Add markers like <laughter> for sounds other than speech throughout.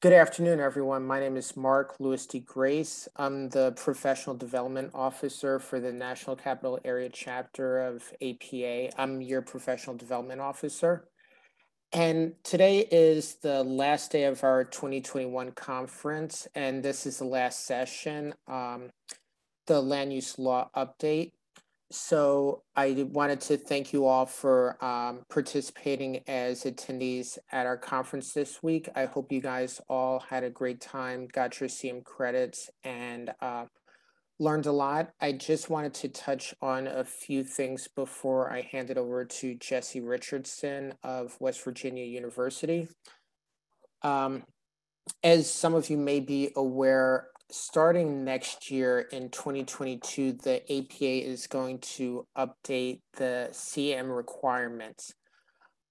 Good afternoon, everyone. My name is Mark Lewis D. Grace. I'm the Professional Development Officer for the National Capital Area chapter of APA. I'm your Professional Development Officer. And today is the last day of our 2021 conference, and this is the last session, um, the Land Use Law Update. So I wanted to thank you all for um, participating as attendees at our conference this week. I hope you guys all had a great time, got your CM credits, and uh, learned a lot. I just wanted to touch on a few things before I hand it over to Jesse Richardson of West Virginia University. Um, as some of you may be aware, starting next year in 2022, the APA is going to update the CM requirements.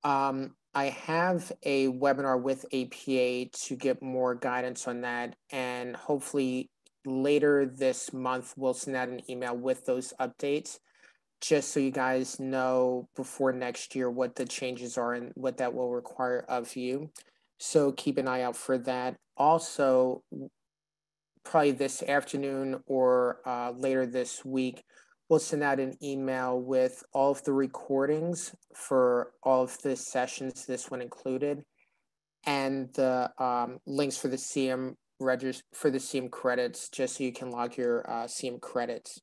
Um, I have a webinar with APA to get more guidance on that, and hopefully later this month, we'll send out an email with those updates just so you guys know before next year what the changes are and what that will require of you. So keep an eye out for that. Also, probably this afternoon or uh, later this week, we'll send out an email with all of the recordings for all of the sessions, this one included, and the um, links for the CM register for the CM credits, just so you can log your uh, CM credits.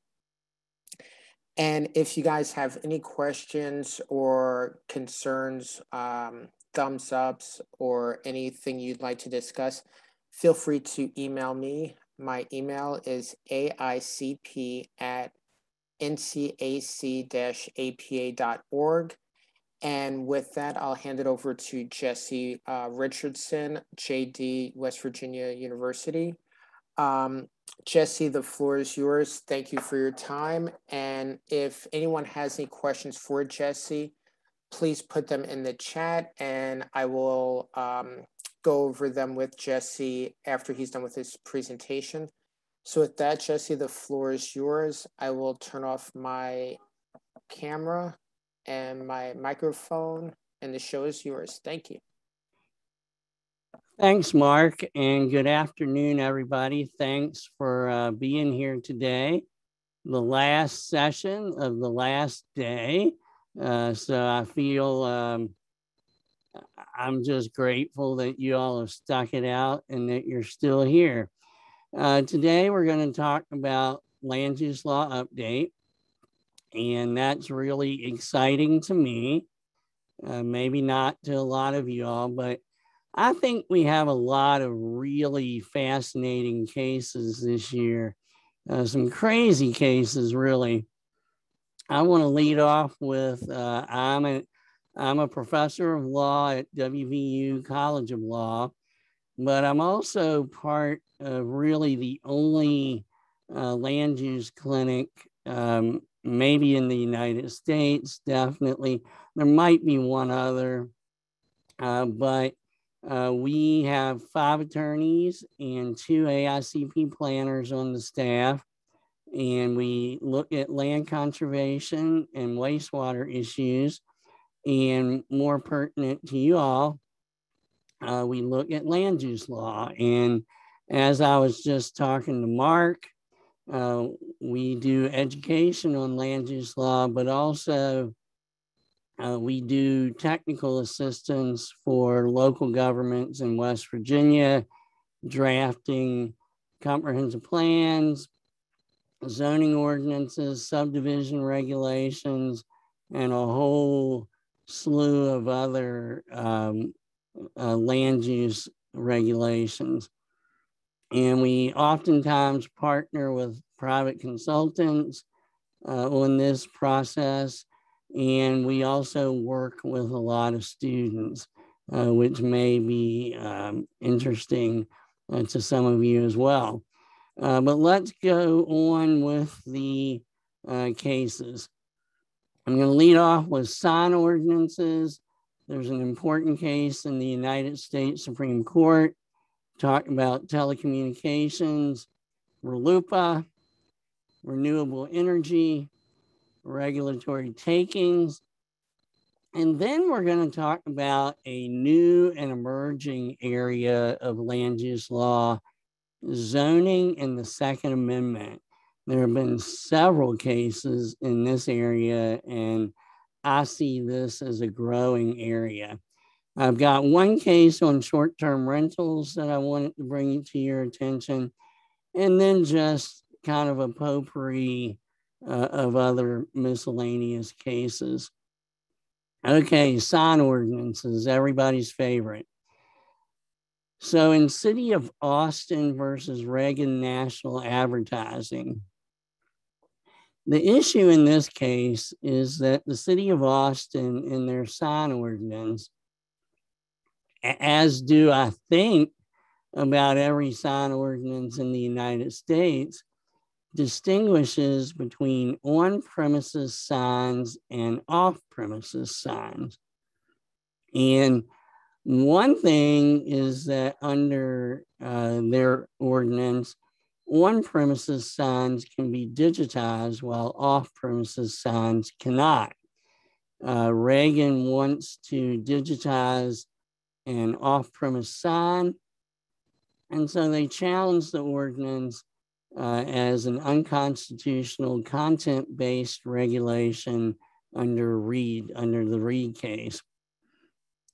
And if you guys have any questions or concerns, um, thumbs ups, or anything you'd like to discuss, feel free to email me my email is aicp at ncac-apa.org. And with that, I'll hand it over to Jesse uh, Richardson, JD, West Virginia University. Um, Jesse, the floor is yours. Thank you for your time. And if anyone has any questions for Jesse, please put them in the chat and I will um, go over them with Jesse after he's done with his presentation. So with that, Jesse, the floor is yours. I will turn off my camera and my microphone and the show is yours. Thank you. Thanks, Mark, and good afternoon, everybody. Thanks for uh, being here today. The last session of the last day. Uh, so I feel um, I'm just grateful that you all have stuck it out and that you're still here. Uh, today, we're going to talk about land use law update, and that's really exciting to me. Uh, maybe not to a lot of you all, but I think we have a lot of really fascinating cases this year. Uh, some crazy cases, really. I want to lead off with uh, I'm a, I'm a professor of law at WVU College of Law, but I'm also part of really the only uh, land use clinic, um, maybe in the United States, definitely. There might be one other, uh, but uh, we have five attorneys and two AICP planners on the staff. And we look at land conservation and wastewater issues and more pertinent to you all, uh, we look at land use law. And as I was just talking to Mark, uh, we do education on land use law, but also uh, we do technical assistance for local governments in West Virginia, drafting comprehensive plans, zoning ordinances, subdivision regulations, and a whole slew of other um, uh, land use regulations. And we oftentimes partner with private consultants uh, on this process. And we also work with a lot of students, uh, which may be um, interesting uh, to some of you as well. Uh, but let's go on with the uh, cases. I'm going to lead off with sign ordinances. There's an important case in the United States Supreme Court talking about telecommunications, RLUIPA, renewable energy, regulatory takings, And then we're going to talk about a new and emerging area of land use law, zoning and the Second Amendment. There have been several cases in this area, and I see this as a growing area. I've got one case on short term rentals that I wanted to bring to your attention, and then just kind of a potpourri uh, of other miscellaneous cases. Okay, sign ordinances, everybody's favorite. So in City of Austin versus Reagan National Advertising, the issue in this case is that the City of Austin, in their sign ordinance, as do I think about every sign ordinance in the United States, distinguishes between on premises signs and off premises signs. And one thing is that under uh, their ordinance, on premises signs can be digitized while off premises signs cannot. Uh, Reagan wants to digitize an off premise sign. And so they challenged the ordinance uh, as an unconstitutional content based regulation under Reed, under the Reed case.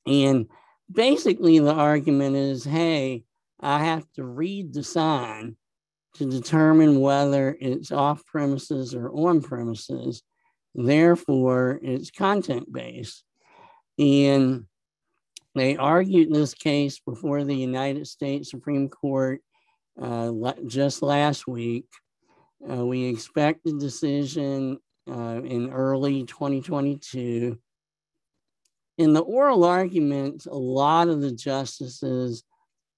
And basically, the argument is hey, I have to read the sign to determine whether it's off premises or on premises. Therefore, it's content based. And they argued this case before the United States Supreme Court uh, just last week. Uh, we expect a decision uh, in early 2022. In the oral arguments, a lot of the justices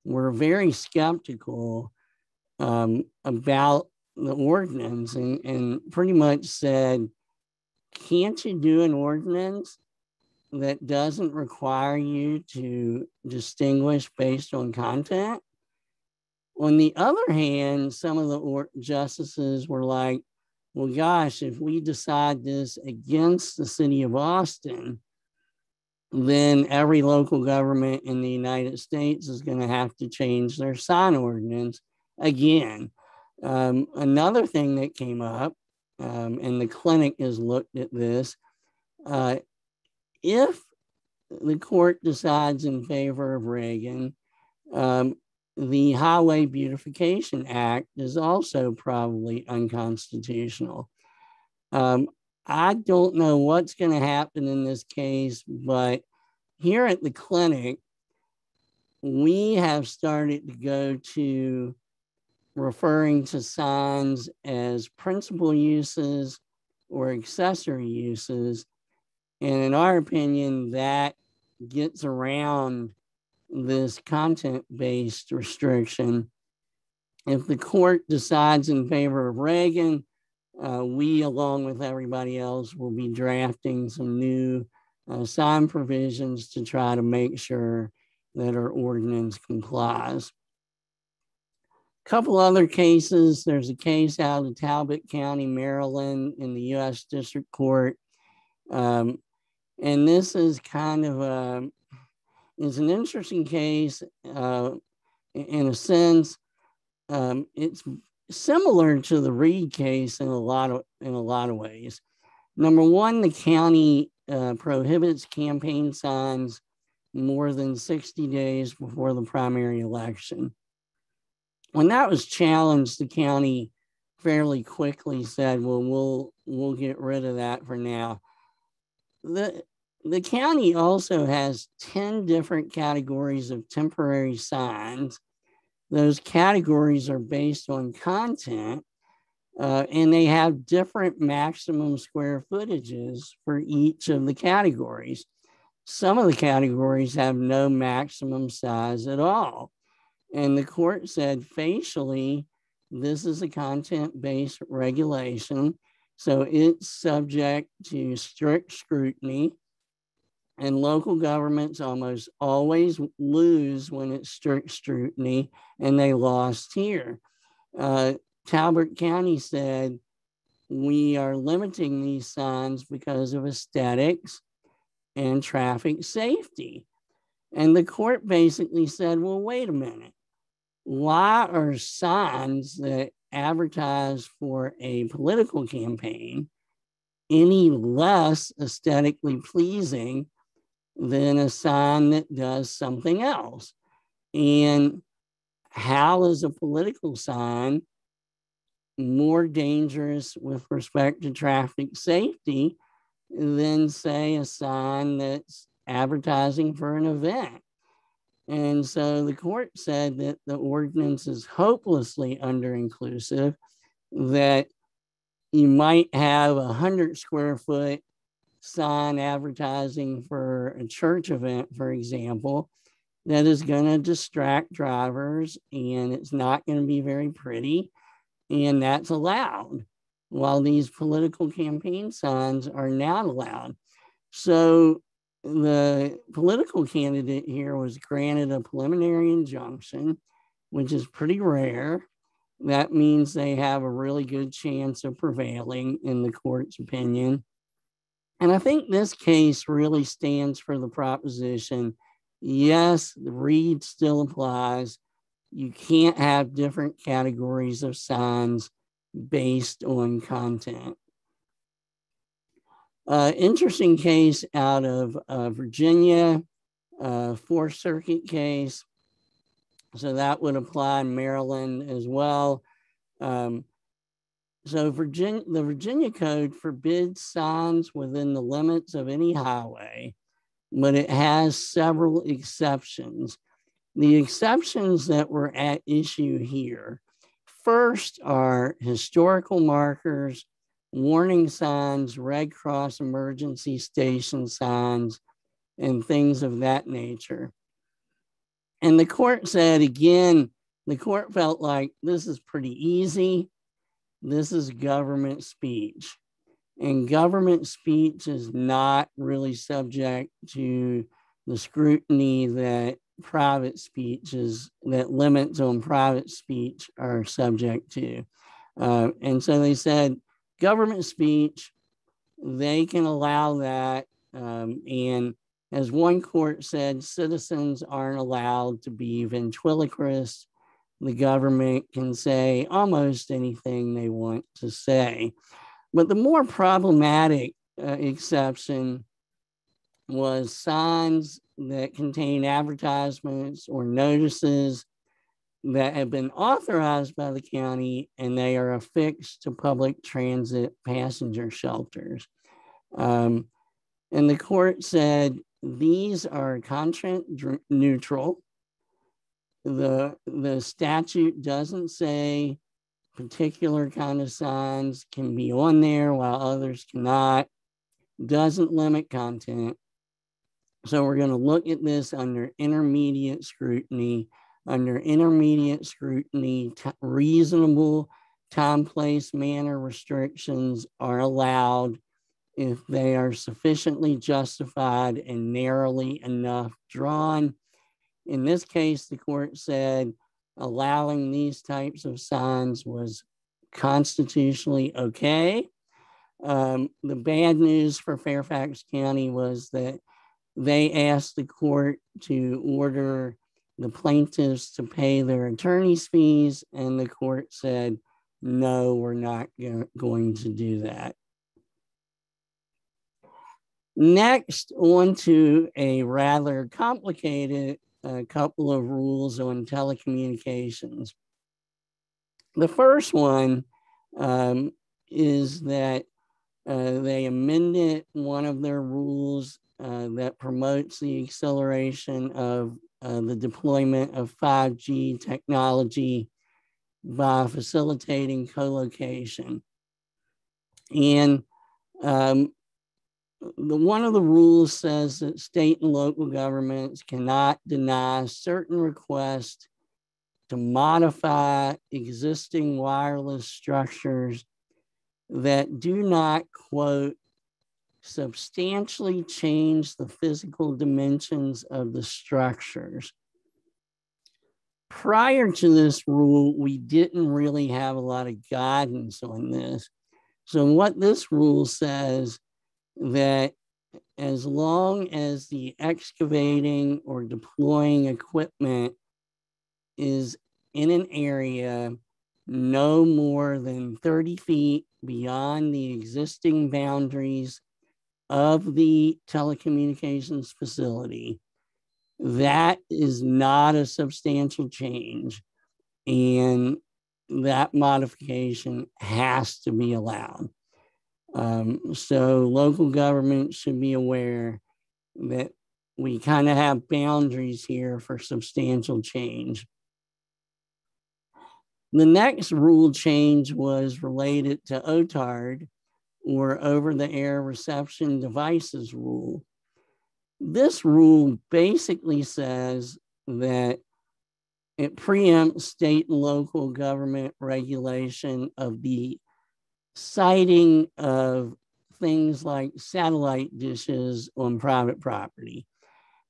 were very skeptical um, about the ordinance and, and pretty much said, can't you do an ordinance that doesn't require you to distinguish based on content? On the other hand, some of the justices were like, well, gosh, if we decide this against the city of Austin, then every local government in the United States is going to have to change their sign ordinance again. Um, another thing that came up, um, and the clinic has looked at this, uh, if the court decides in favor of Reagan, um, the Highway Beautification Act is also probably unconstitutional. Um, I don't know what's going to happen in this case, but here at the clinic, we have started to go to referring to signs as principal uses or accessory uses. And in our opinion, that gets around this content based restriction. If the court decides in favor of Reagan, uh, we, along with everybody else, will be drafting some new uh, sign provisions to try to make sure that our ordinance complies. Couple other cases. There's a case out of Talbot County, Maryland, in the U.S. District Court, um, and this is kind of a is an interesting case uh, in a sense. Um, it's similar to the Reed case in a lot of in a lot of ways. Number one, the county uh, prohibits campaign signs more than 60 days before the primary election. When that was challenged, the county fairly quickly said, "Well, we'll we'll get rid of that for now." The the county also has 10 different categories of temporary signs. Those categories are based on content, uh, and they have different maximum square footages for each of the categories. Some of the categories have no maximum size at all. And the court said facially, this is a content based regulation. So it's subject to strict scrutiny and local governments almost always lose when it's strict scrutiny, and they lost here. Uh, Talbot County said, We are limiting these signs because of aesthetics. and traffic safety. And the court basically said, well, wait a minute. Why are signs that advertise for a political campaign any less aesthetically pleasing than a sign that does something else? And how is a political sign more dangerous with respect to traffic safety than, say, a sign that's advertising for an event. And so the court said that the ordinance is hopelessly under inclusive, that you might have a 100 square foot sign advertising for a church event, for example, that is going to distract drivers and it's not going to be very pretty. And that's allowed while these political campaign signs are not allowed. So the political candidate here was granted a preliminary injunction, which is pretty rare. That means they have a really good chance of prevailing in the court's opinion. And I think this case really stands for the proposition yes, the Reed still applies. You can't have different categories of signs based on content. Uh, interesting case out of uh, Virginia, uh, Fourth Circuit case. So that would apply in Maryland as well. Um, so Virginia, the Virginia Code forbids signs within the limits of any highway, but it has several exceptions. The exceptions that were at issue here first are historical markers, warning signs, Red Cross emergency station signs, and things of that nature. And the court said again, the court felt like this is pretty easy. This is government speech. And government speech is not really subject to the scrutiny that private speech is that limits on private speech are subject to. Uh, and so they said government speech, they can allow that. Um, and as one court said, citizens aren't allowed to be ventriloquists. The government can say almost anything they want to say. But the more problematic uh, exception was signs that contain advertisements or notices that have been authorized by the county and they are affixed to public transit passenger shelters. Um, and the court said these are content neutral. The, the statute doesn't say particular kind of signs can be on there while others cannot, doesn't limit content. So we're going to look at this under intermediate scrutiny. Under intermediate scrutiny, reasonable time, place, manner restrictions are allowed if they are sufficiently justified and narrowly enough drawn. In this case, the court said allowing these types of signs was constitutionally okay. Um, the bad news for Fairfax County was that they asked the court to order the plaintiffs to pay their attorney's fees, and the court said, no, we're not going to do that. Next, on to a rather complicated uh, couple of rules on telecommunications. The first one um, is that uh, they amended one of their rules uh, that promotes the acceleration of uh, the deployment of 5G technology by facilitating co-location. And um, the, one of the rules says that state and local governments cannot deny certain requests to modify existing wireless structures that do not, quote, substantially change the physical dimensions of the structures. Prior to this rule, we didn't really have a lot of guidance on this. So what this rule says that as long as the excavating or deploying equipment is in an area no more than 30 feet beyond the existing boundaries of the telecommunications facility, that is not a substantial change. And that modification has to be allowed. Um, so local government should be aware that we kind of have boundaries here for substantial change. The next rule change was related to OTARD, or over the air reception devices rule. This rule basically says that it preempts state and local government regulation of the siting of things like satellite dishes on private property.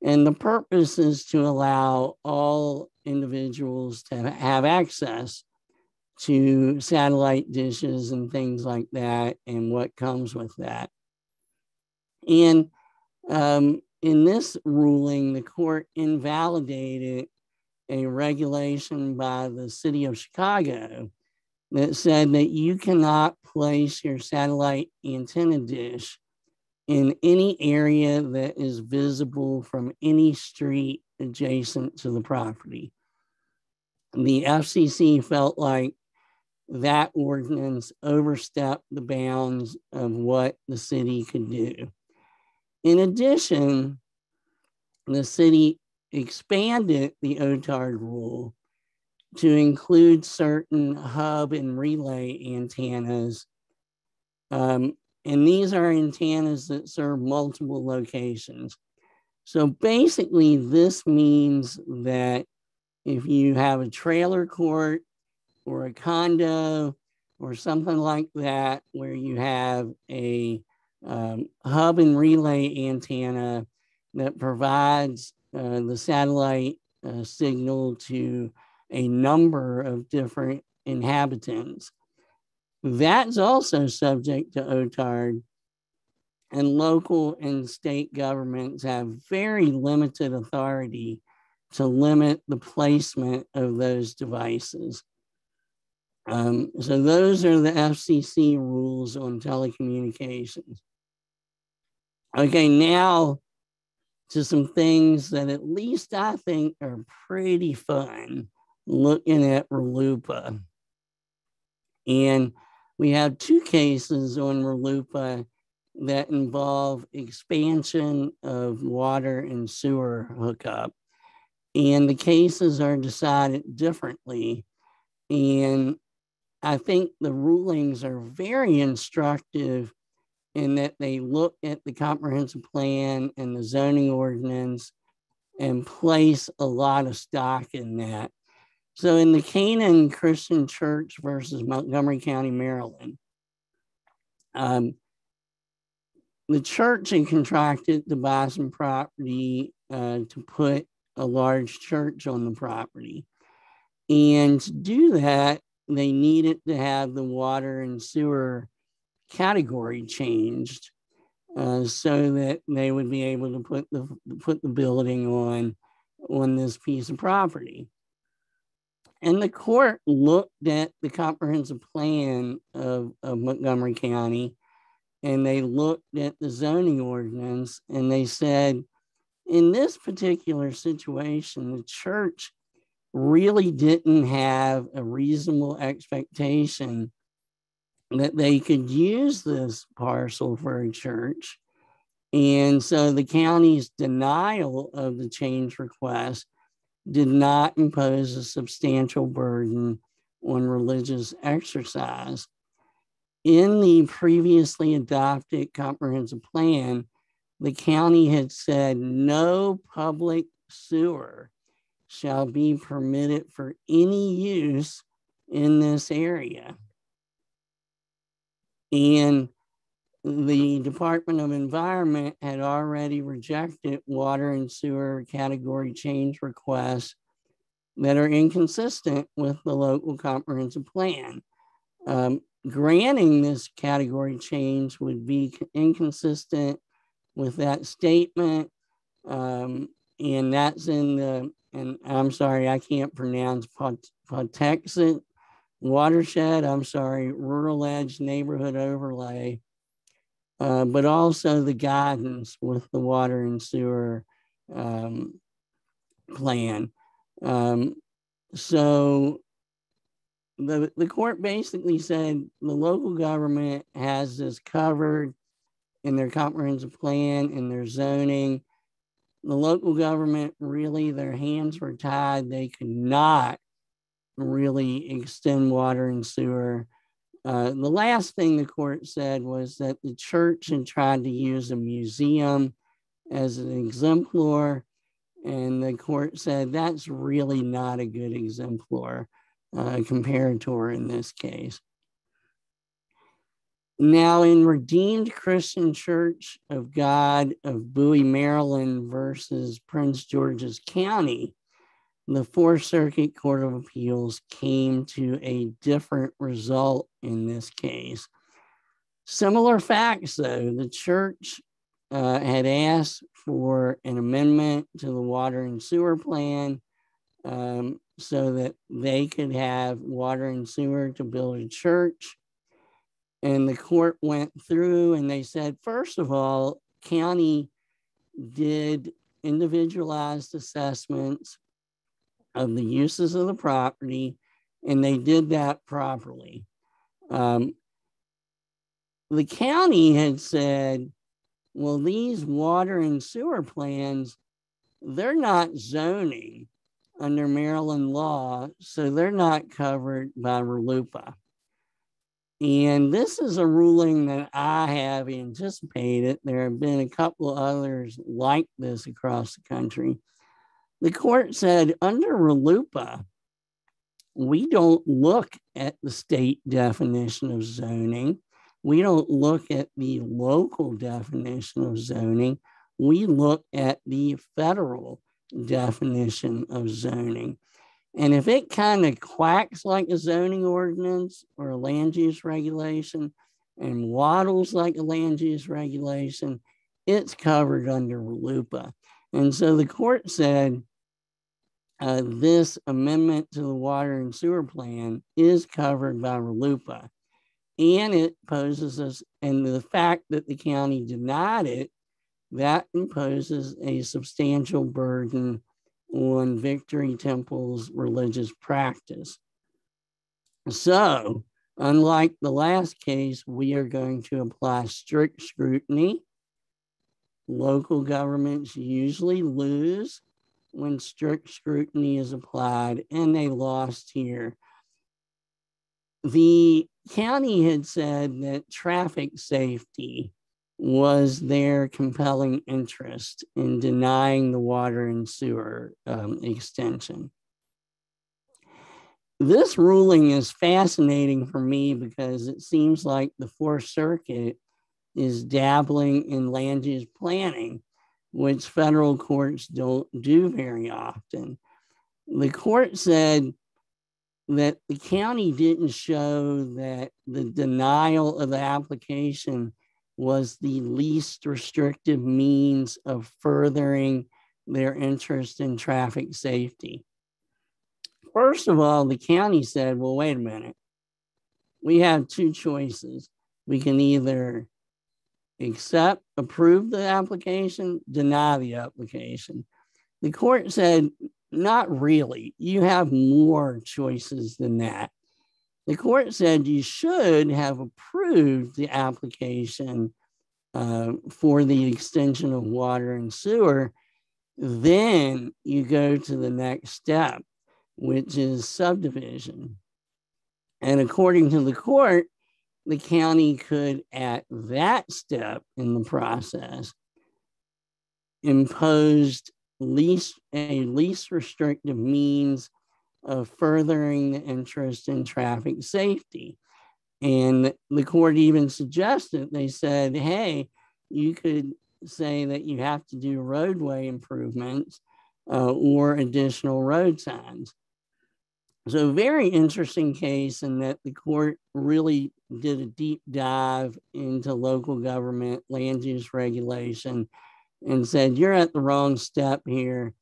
And the purpose is to allow all individuals to have access to satellite dishes and things like that and what comes with that. And um, in this ruling, the court invalidated a regulation by the city of Chicago that said that you cannot place your satellite antenna dish in any area that is visible from any street adjacent to the property. The FCC felt like that ordinance overstepped the bounds of what the city could do. In addition, the city expanded the OTARD rule to include certain hub and relay antennas. Um, and these are antennas that serve multiple locations. So basically, this means that if you have a trailer court or a condo or something like that, where you have a um, hub and relay antenna that provides uh, the satellite uh, signal to a number of different inhabitants. That's also subject to OTARD, and local and state governments have very limited authority to limit the placement of those devices. Um, so those are the FCC rules on telecommunications. Okay, now to some things that at least I think are pretty fun looking at RLUIPA. And we have two cases on RLUIPA that involve expansion of water and sewer hookup. And the cases are decided differently. And I think the rulings are very instructive in that they look at the comprehensive plan and the zoning ordinance and place a lot of stock in that. So in the Canaan Christian Church versus Montgomery County, Maryland, um, the church had contracted to buy some property uh, to put a large church on the property. And to do that, they needed to have the water and sewer category changed uh, so that they would be able to put the put the building on on this piece of property. And the court looked at the comprehensive plan of, of Montgomery County and they looked at the zoning ordinance and they said, in this particular situation, the church really didn't have a reasonable expectation that they could use this parcel for a church. And so the county's denial of the change request did not impose a substantial burden on religious exercise. In the previously adopted comprehensive plan, the county had said no public sewer shall be permitted for any use in this area. And the Department of Environment had already rejected water and sewer category change requests that are inconsistent with the local comprehensive plan. Um, granting this category change would be inconsistent with that statement. Um, and that's in the, and I'm sorry, I can't pronounce Patuxent watershed. I'm sorry, rural edge neighborhood overlay. Uh, but also the guidance with the water and sewer um, plan. Um, so the, the court basically said the local government has this covered in their comprehensive plan, in their zoning. The local government really, their hands were tied. They could not really extend water and sewer. Uh, the last thing the court said was that the church had tried to use a museum as an exemplar, and the court said that's really not a good exemplar uh, comparator in this case. Now, in Redeemed Christian Church of God of Bowie, Maryland versus Prince George's County, the Fourth Circuit Court of Appeals came to a different result in this case. Similar facts, though, the church uh, had asked for an amendment to the water and sewer plan um, so that they could have water and sewer to build a church. And the court went through and they said, first of all, county did individualized assessments of the uses of the property, and they did that properly. Um, the county had said, well, these water and sewer plans, they're not zoning under Maryland law, so they're not covered by RLUIPA. And this is a ruling that I have anticipated. There have been a couple others like this across the country. The court said under RLUIPA, we don't look at the state definition of zoning. We don't look at the local definition of zoning. We look at the federal definition of zoning. And if it kind of quacks like a zoning ordinance or a land use regulation and waddles like a land use regulation, it's covered under RLUIPA. And so the court said uh, this amendment to the water and sewer plan is covered by RLUIPA. And it poses us, and the fact that the county denied it that imposes a substantial burden on Victory Temple's religious practice. So, unlike the last case, we are going to apply strict scrutiny. Local governments usually lose when strict scrutiny is applied, and they lost here. The county had said that traffic safety was their compelling interest in denying the water and sewer um, extension. This ruling is fascinating for me because it seems like the Fourth Circuit is dabbling in land use planning, which federal courts don't do very often. The court said that the county didn't show that the denial of the application was the least restrictive means of furthering their interest in traffic safety. First of all, the county said, well, wait a minute. We have two choices. We can either accept, approve the application, deny the application. The court said, not really. You have more choices than that. The court said you should have approved the application uh, for the extension of water and sewer. Then you go to the next step, which is subdivision. And according to the court, the county could, at that step in the process, imposed least a least restrictive means of furthering the interest in traffic safety. And the court even suggested, they said, hey, you could say that you have to do roadway improvements uh, or additional road signs. So, very interesting case in that the court really did a deep dive into local government land use regulation and said, You're at the wrong step here.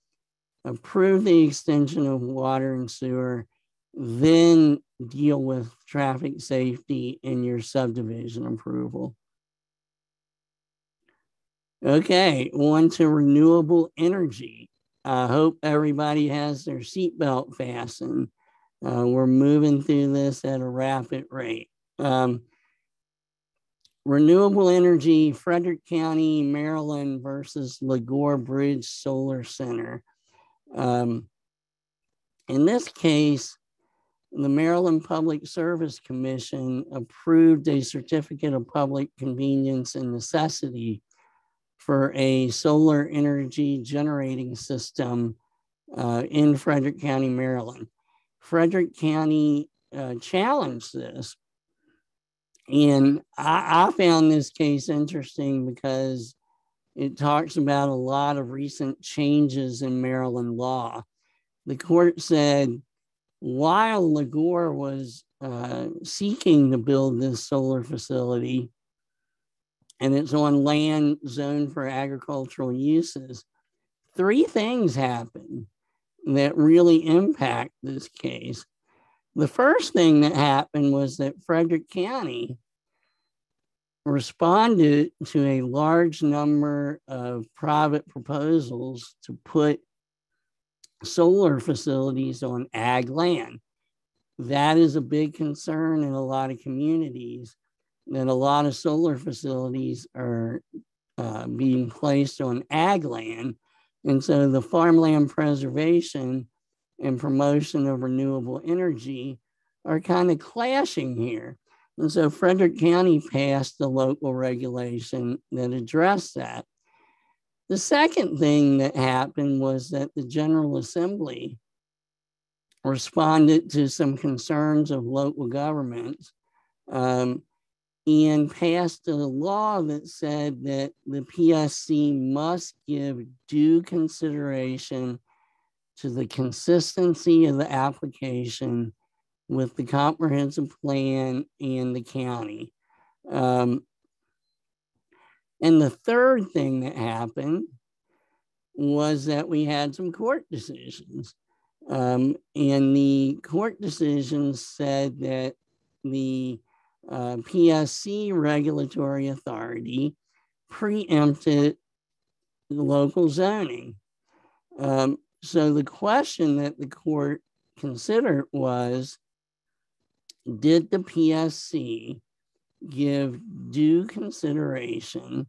Approve the extension of water and sewer, then deal with traffic safety in your subdivision approval. Okay, on to renewable energy. I hope everybody has their seatbelt fastened. Uh, we're moving through this at a rapid rate. Um, renewable energy, Frederick County, Maryland versus Lagore Bridge Solar Center. Um, in this case, the Maryland Public Service Commission approved a certificate of public convenience and necessity for a solar energy generating system uh, in Frederick County, Maryland. Frederick County uh, challenged this. And I, I found this case interesting because it talks about a lot of recent changes in Maryland law. The court said while Lagore was uh, seeking to build this solar facility, and it's on land zoned for agricultural uses, three things happened that really impact this case. The first thing that happened was that Frederick County responded to a large number of private proposals to put solar facilities on ag land. That is a big concern in a lot of communities that a lot of solar facilities are uh, being placed on ag land and so the farmland preservation and promotion of renewable energy are kind of clashing here. And so Frederick County passed a local regulation that addressed that. The second thing that happened was that the General Assembly responded to some concerns of local governments um, and passed a law that said that the PSC must give due consideration to the consistency of the application with the comprehensive plan and the county. Um, and the third thing that happened was that we had some court decisions. Um, and the court decisions said that the uh, PSC regulatory authority preempted the local zoning. Um, so the question that the court considered was Did the PSC give due consideration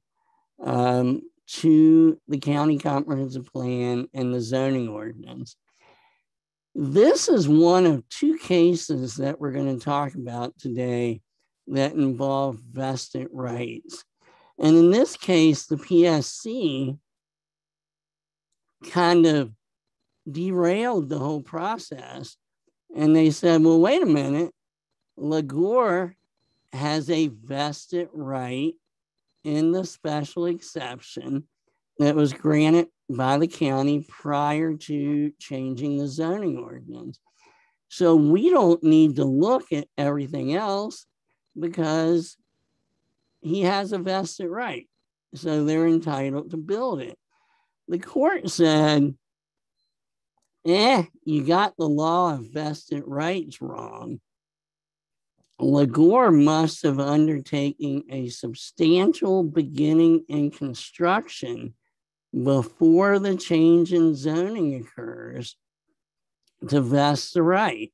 um, to the county comprehensive plan and the zoning ordinance? This is one of two cases that we're going to talk about today that involve vested rights. And in this case, the PSC kind of derailed the whole process. And they said, well, wait a minute, Lagore has a vested right in the special exception that was granted by the county prior to changing the zoning ordinance. So we don't need to look at everything else because he has a vested right. So they're entitled to build it. The court said, eh, you got the law of vested rights wrong. Lagore must have undertaken a substantial beginning in construction before the change in zoning occurs to vest the right.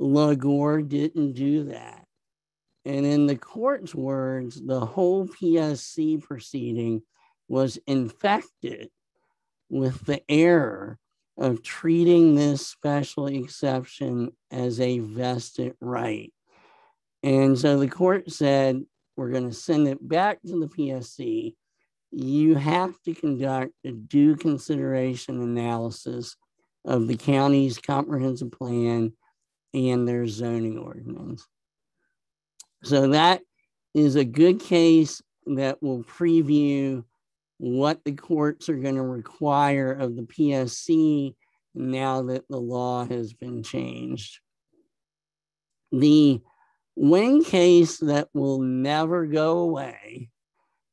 Lagore didn't do that. And in the court's words, the whole PSC proceeding was infected with the error of treating this special exception as a vested right. And so the court said, we're going to send it back to the PSC. You have to conduct a due consideration analysis of the county's comprehensive plan and their zoning ordinance. So that is a good case that will preview what the courts are going to require of the PSC now that the law has been changed. The one case that will never go away,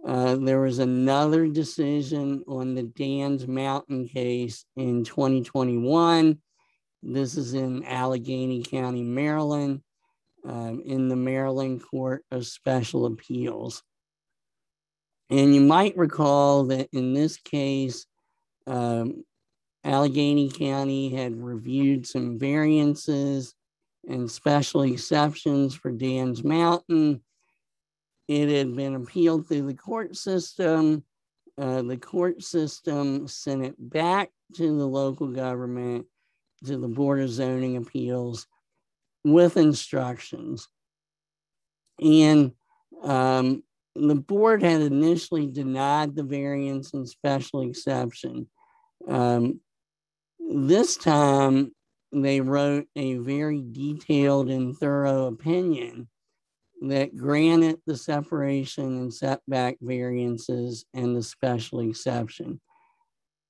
uh, there was another decision on the Dan's Mountain case in 2021. This is in Allegany County, Maryland, um, in the Maryland Court of Special Appeals. And you might recall that in this case, um, Allegany County had reviewed some variances and special exceptions for Dan's Mountain. It had been appealed through the court system. Uh, the court system sent it back to the local government, to the Board of Zoning Appeals, with instructions. And um, the board had initially denied the variance and special exception. Um, this time, they wrote a very detailed and thorough opinion that granted the separation and setback variances and the special exception.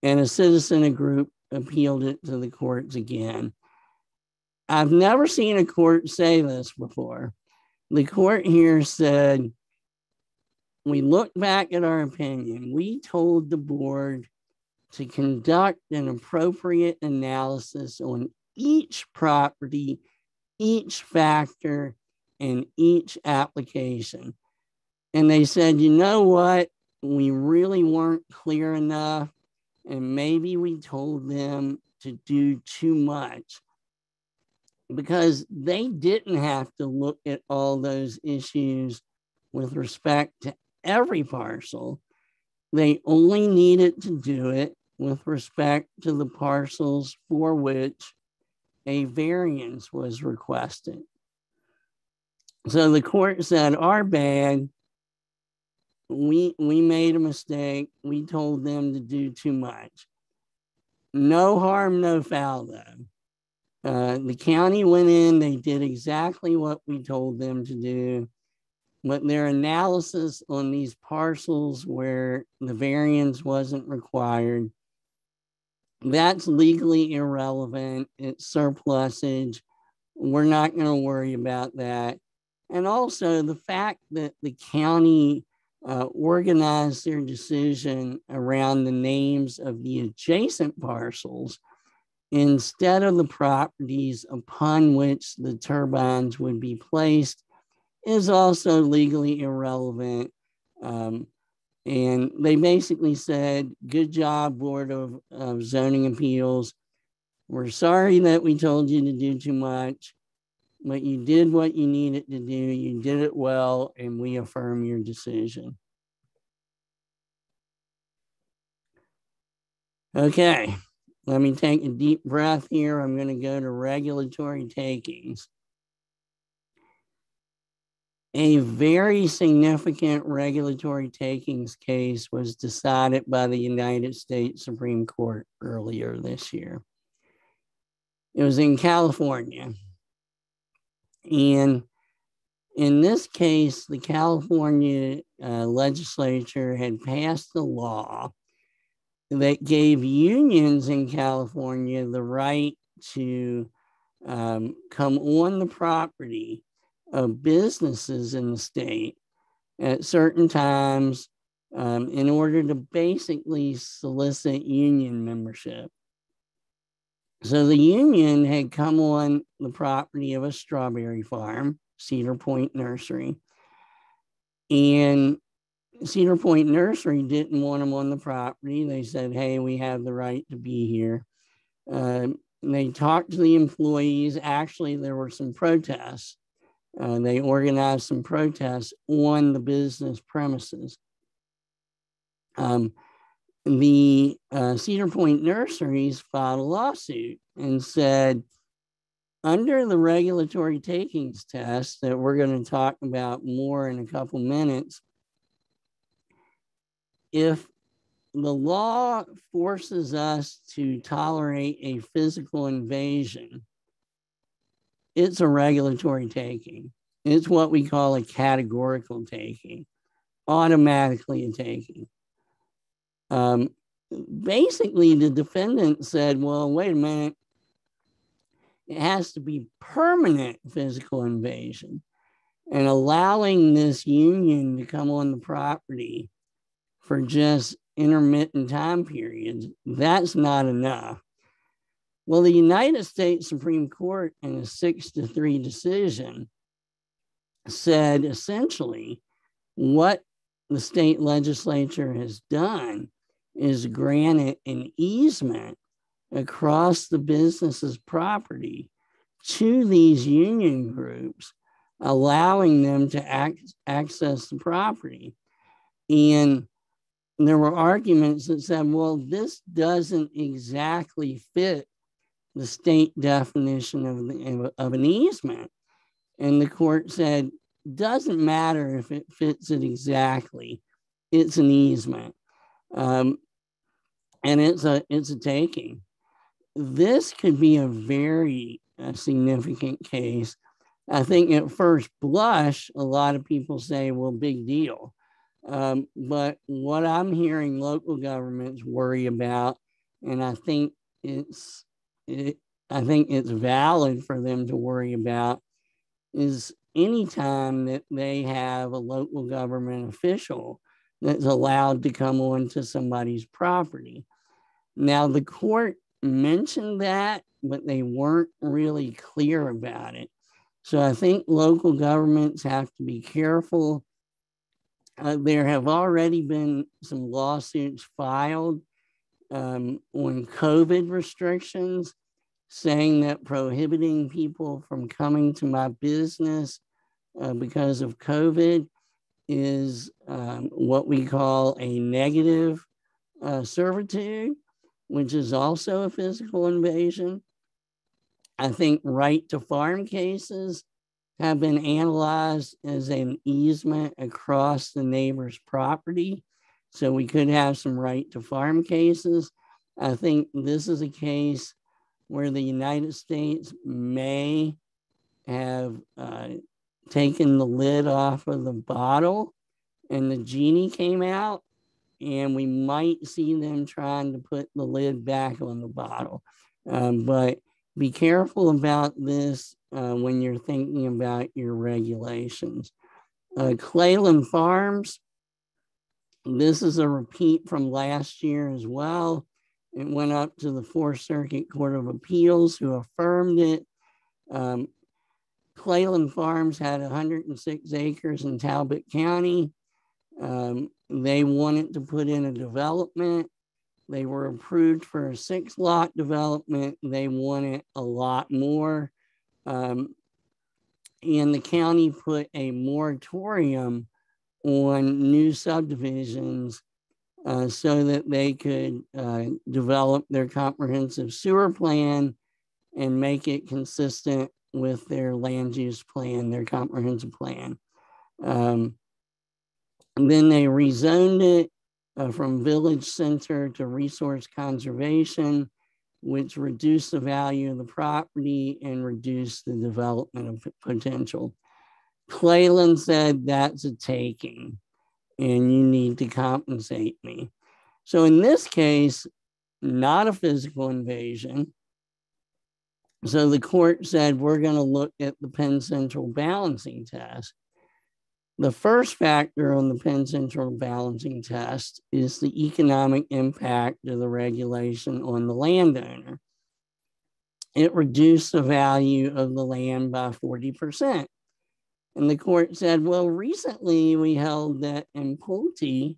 And a citizen a group appealed it to the courts again. I've never seen a court say this before. The court here said, we look back at our opinion. We told the board to conduct an appropriate analysis on each property, each factor, and each application. And they said, you know what? We really weren't clear enough. And maybe we told them to do too much because they didn't have to look at all those issues with respect to every parcel. They only needed to do it with respect to the parcels for which a variance was requested. So the court said, our bad. We, we made a mistake. We told them to do too much. No harm, no foul, though. Uh, the county went in, they did exactly what we told them to do. But their analysis on these parcels where the variance wasn't required that's legally irrelevant. It's surplusage. We're not going to worry about that. And also the fact that the county uh, organized their decision around the names of the adjacent parcels instead of the properties upon which the turbines would be placed is also legally irrelevant. Um, and they basically said, Good job, Board of, of Zoning Appeals. We're sorry that we told you to do too much, but you did what you needed to do. You did it well, and we affirm your decision. Okay, let me take a deep breath here. I'm going to go to regulatory takings a very significant regulatory takings case was decided by the United States Supreme Court earlier this year. It was in California. And in this case, the California uh, legislature had passed a law that gave unions in California the right to um, come on the property of businesses in the state at certain times um, in order to basically solicit union membership. So the union had come on the property of a strawberry farm, Cedar Point Nursery. And Cedar Point Nursery didn't want them on the property. They said, hey, we have the right to be here. Uh, they talked to the employees. Actually, there were some protests uh, they organized some protests on the business premises. Um, the uh, Cedar Point Nurseries filed a lawsuit and said, under the regulatory takings test that we're going to talk about more in a couple minutes, if the law forces us to tolerate a physical invasion it's a regulatory taking. It's what we call a categorical taking, automatically a taking. Um, basically, the defendant said, well, wait a minute, it has to be permanent physical invasion. And allowing this union to come on the property for just intermittent time periods, that's not enough. Well, the United States Supreme Court, in a six to three decision, said essentially what the state legislature has done is granted an easement across the business's property to these union groups, allowing them to ac- access the property. And there were arguments that said, well, this doesn't exactly fit the state definition of, the, of an easement. And the court said, doesn't matter if it fits it exactly, it's an easement. Um, and it's a it's a taking. This could be a very uh, significant case. I think at first blush, a lot of people say, "Well, big deal," um, but what I'm hearing local governments worry about, and I think it's I think it's valid for them to worry about, is anytime that they have a local government official that's allowed to come onto somebody's property. Now, the court mentioned that, but they weren't really clear about it. So I think local governments have to be careful. Uh, there have already been some lawsuits filed um, on COVID restrictions, saying that prohibiting people from coming to my business uh, because of COVID is um, what we call a negative uh, servitude, which is also a physical invasion. I think right to farm cases have been analyzed as an easement across the neighbor's property. So we could have some right to farm cases. I think this is a case where the United States may have uh, taken the lid off of the bottle and the genie came out and we might see them trying to put the lid back on the bottle. Um, but be careful about this uh, when you're thinking about your regulations. Uh, Clayland Farms, this is a repeat from last year as well. It went up to the Fourth Circuit Court of Appeals, who affirmed it. Um, Clayland Farms had 106 acres in Talbot County. Um, they wanted to put in a development. They were approved for a six lot development. They wanted a lot more. Um, and the county put a moratorium on new subdivisions uh, so that they could uh, develop their comprehensive sewer plan and make it consistent with their land use plan, their comprehensive plan. Um, then they rezoned it uh, from village center to resource conservation, which reduced the value of the property and reduced the development potential. Clayland said that's a taking and you need to compensate me. So in this case, not a physical invasion. So the court said, we're going to look at the Penn Central balancing test. The first factor on the Penn Central balancing test is the economic impact of the regulation on the landowner. It reduced the value of the land by 40%. And the court said, well, recently we held that in Pulte,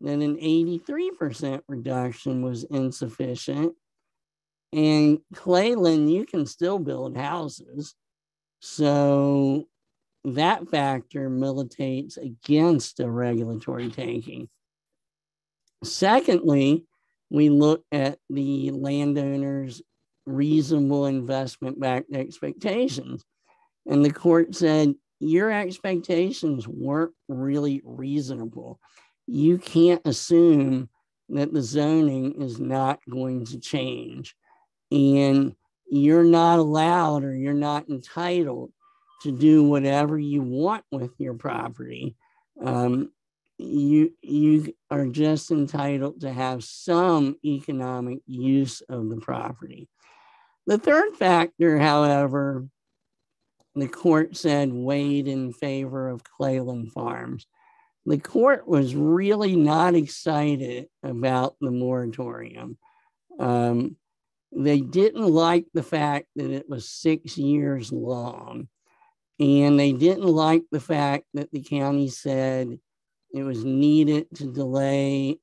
that an 83% reduction was insufficient. And Clayland, you can still build houses. So that factor militates against a regulatory taking. Secondly, we look at the landowner's reasonable investment backed expectations. And the court said your expectations weren't really reasonable. You can't assume that the zoning is not going to change. And you're not allowed or you're not entitled to do whatever you want with your property. Um, you you are just entitled to have some economic use of the property. The third factor, however, the court said weighed in favor of Clayland Farms. The court was really not excited about the moratorium. Um, they didn't like the fact that it was six years long. And they didn't like the fact that the county said it was needed to delay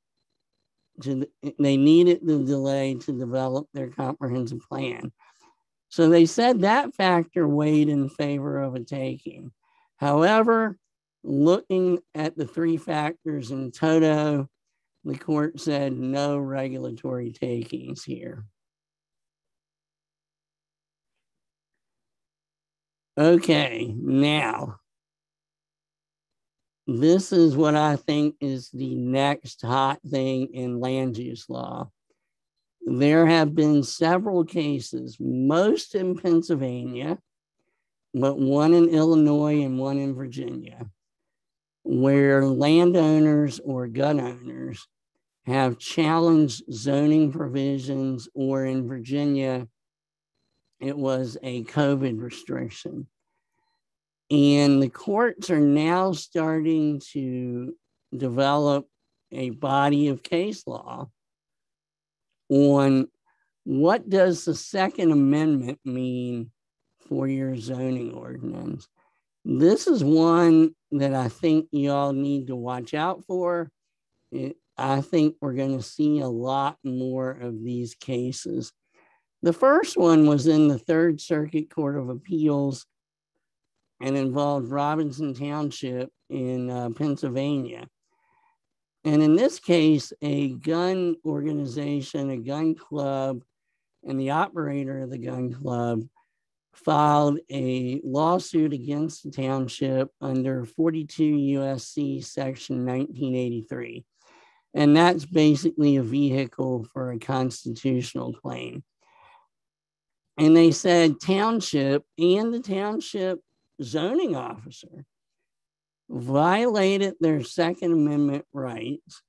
to they needed the delay to develop their comprehensive plan. So they said that factor weighed in favor of a taking. However, looking at the three factors in toto, the court said no regulatory takings here. Okay, now this is what I think is the next hot thing in land use law. There have been several cases, most in Pennsylvania, but one in Illinois and one in Virginia, where landowners or gun owners have challenged zoning provisions, or in Virginia, it was a COVID restriction. And the courts are now starting to develop a body of case law on what does the Second Amendment mean for your zoning ordinance. This is one that I think y'all need to watch out for. It, I think we're going to see a lot more of these cases. The first one was in the Third Circuit Court of Appeals and involved Robinson Township in uh, Pennsylvania. And in this case, a gun organization, a gun club, and the operator of the gun club filed a lawsuit against the township under 42 USC section 1983. And that's basically a vehicle for a constitutional claim. And they said township and the township zoning officer violated their Second Amendment rights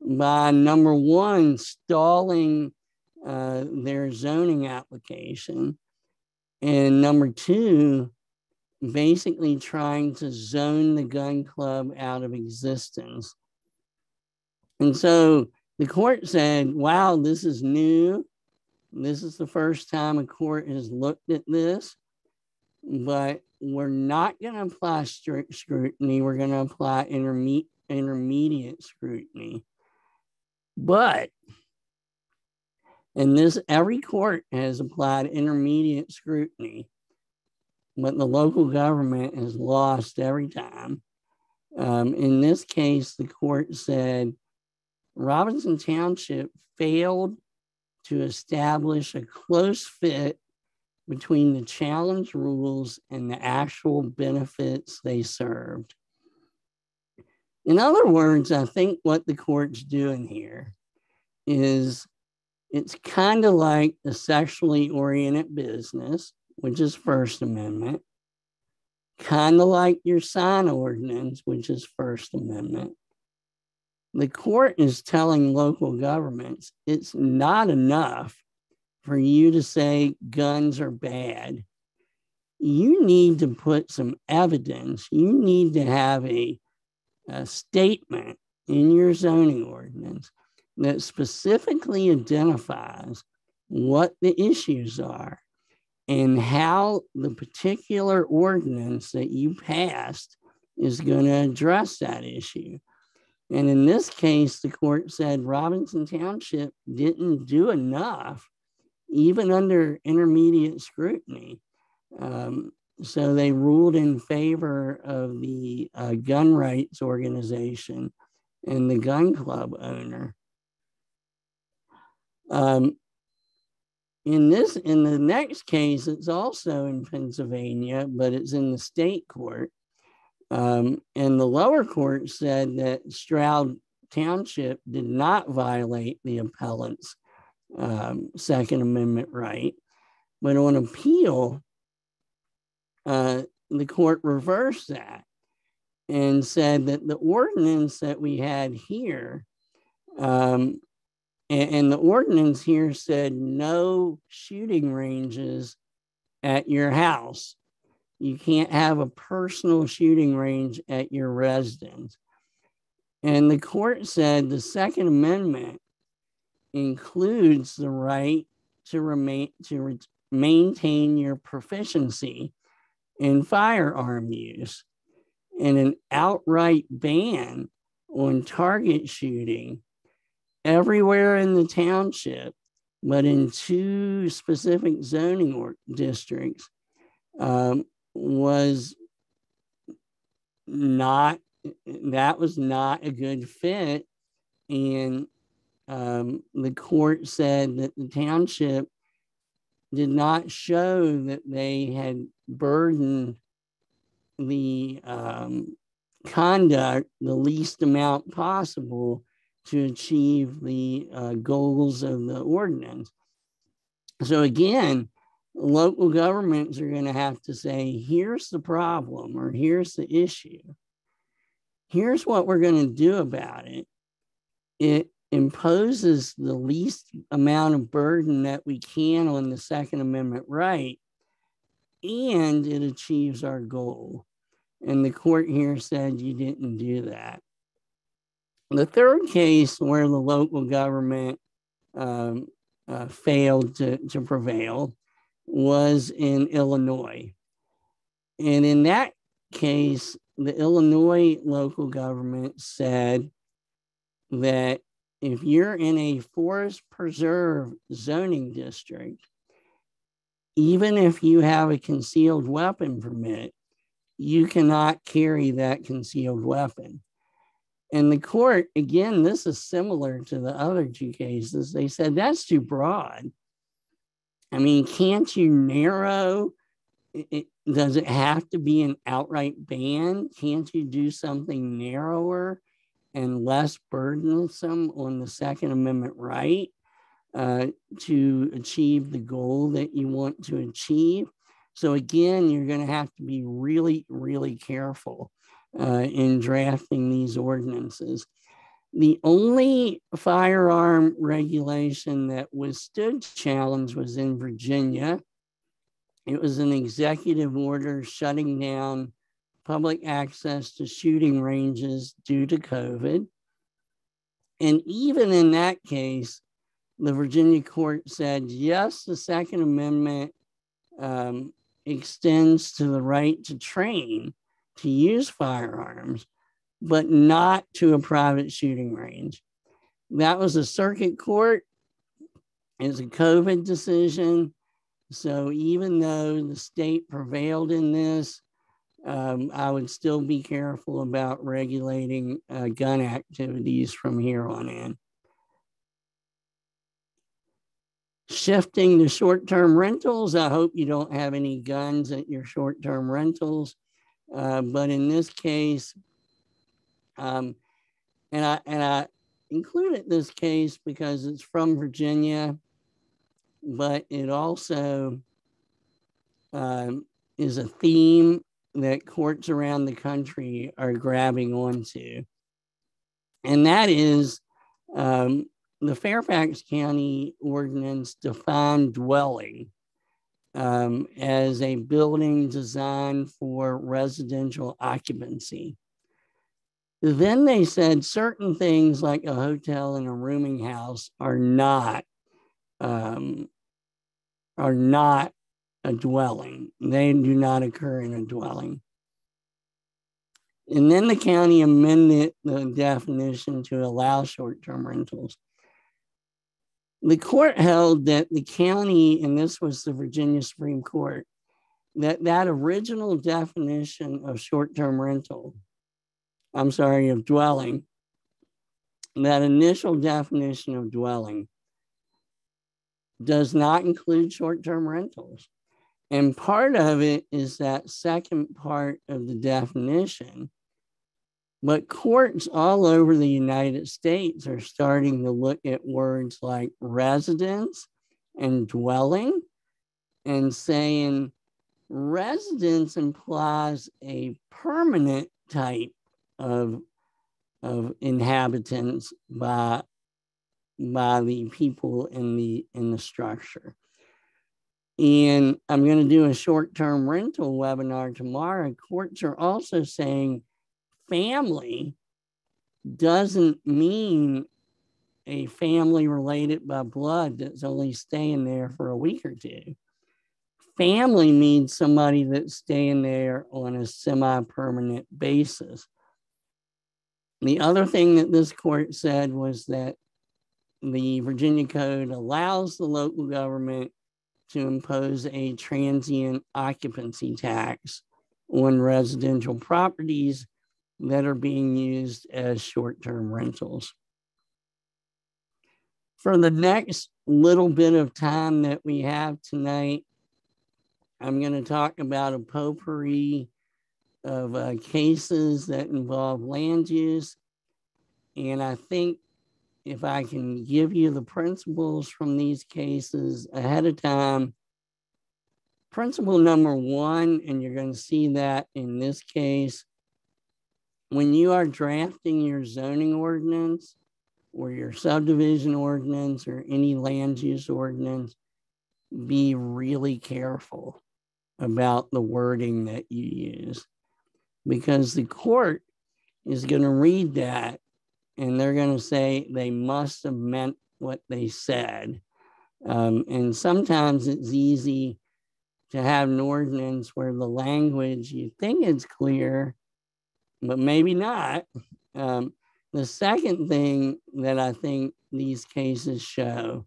by number one, stalling uh, their zoning application, and number two, basically trying to zone the gun club out of existence. And so the court said, wow, this is new. This is the first time a court has looked at this, but we're not going to apply strict scrutiny. We're going to apply interme- intermediate scrutiny. But, and this, every court has applied intermediate scrutiny, but the local government has lost every time. Um, in this case, the court said Robinson Township failed to establish a close fit between the challenge rules and the actual benefits they served. In other words, I think what the court's doing here is it's kind of like the sexually oriented business, which is First Amendment, kind of like your sign ordinance, which is First Amendment. The court is telling local governments it's not enough for you to say guns are bad. You need to put some evidence. You need to have a, a statement in your zoning ordinance that specifically identifies what the issues are and how the particular ordinance that you passed is going to address that issue. And in this case, the court said Robinson Township didn't do enough even under intermediate scrutiny. Um, so they ruled in favor of the uh, gun rights organization and the gun club owner. Um, in this, in the next case, it's also in Pennsylvania, but it's in the state court. Um, and the lower court said that Stroud Township did not violate the appellant's um, Second Amendment right. But on appeal, uh, the court reversed that and said that the ordinance that we had here, um, and, and the ordinance here said no shooting ranges at your house. You can't have a personal shooting range at your residence. And the court said the Second Amendment includes the right to remain to re- maintain your proficiency in firearm use. And an outright ban on target shooting everywhere in the township, but in two specific zoning or districts, um, was not that was not a good fit and um, the court said that the township did not show that they had burdened the um, conduct the least amount possible to achieve the uh, goals of the ordinance. So again, local governments are going to have to say, here's the problem or here's the issue. Here's what we're going to do about it. It imposes the least amount of burden that we can on the Second Amendment right, and it achieves our goal. And the court here said you didn't do that. The third case where the local government um, uh, failed to, to prevail was in Illinois. And in that case, the Illinois local government said that if you're in a forest preserve zoning district, even if you have a concealed weapon permit, you cannot carry that concealed weapon. And the court, again, this is similar to the other two cases. They said that's too broad. I mean, can't you narrow? It, does it have to be an outright ban? Can't you do something narrower? And less burdensome on the Second Amendment right uh, to achieve the goal that you want to achieve. So, again, you're going to have to be really, really careful uh, in drafting these ordinances. The only firearm regulation that withstood challenge was in Virginia. It was an executive order shutting down public access to shooting ranges due to COVID. And even in that case, the Virginia court said, yes, the Second Amendment um, extends to the right to train to use firearms, but not to a private shooting range. That was a circuit court. It's a COVID decision. So even though the state prevailed in this, um, I would still be careful about regulating uh, gun activities from here on in. Shifting to short term rentals, I hope you don't have any guns at your short term rentals. Uh, but in this case, um, and I and I included this case because it's from Virginia, but it also um, is a theme that courts around the country are grabbing onto. And that is um, the Fairfax County ordinance defined dwelling um, as a building designed for residential occupancy. Then they said certain things like a hotel and a rooming house are not um, are not a dwelling. They do not occur in a dwelling. And then the county amended the definition to allow short term rentals. The court held that the county, and this was the Virginia Supreme Court, that that original definition of short term rental, I'm sorry, of dwelling, that initial definition of dwelling does not include short term rentals. And part of it is that second part of the definition. But courts all over the United States are starting to look at words like residence and dwelling and saying residence implies a permanent type of, of inhabitants by, by the people in the, in the structure. And I'm going to do a short term rental webinar tomorrow. Courts are also saying family doesn't mean a family related by blood that's only staying there for a week or two. Family means somebody that's staying there on a semi permanent basis. The other thing that this court said was that the Virginia Code allows the local government to impose a transient occupancy tax on residential properties that are being used as short term rentals. For the next little bit of time that we have tonight, I'm going to talk about a potpourri of uh, cases that involve land use. And I think if I can give you the principles from these cases ahead of time, principle number one, and you're going to see that in this case, when you are drafting your zoning ordinance or your subdivision ordinance or any land use ordinance, be really careful about the wording that you use because the court is going to read that and they're going to say they must have meant what they said. Um, and sometimes it's easy to have an ordinance where the language you think is clear, but maybe not. Um, the second thing that I think these cases show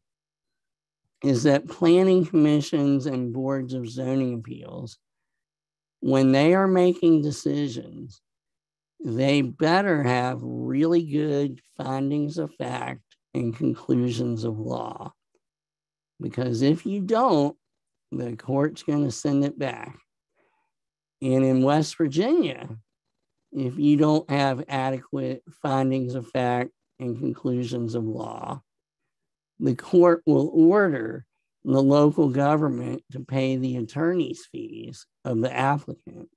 is that planning commissions and boards of zoning appeals, when they are making decisions, they better have really good findings of fact and conclusions of law. Because if you don't, the court's going to send it back. And in West Virginia, if you don't have adequate findings of fact and conclusions of law, the court will order the local government to pay the attorney's fees of the applicant.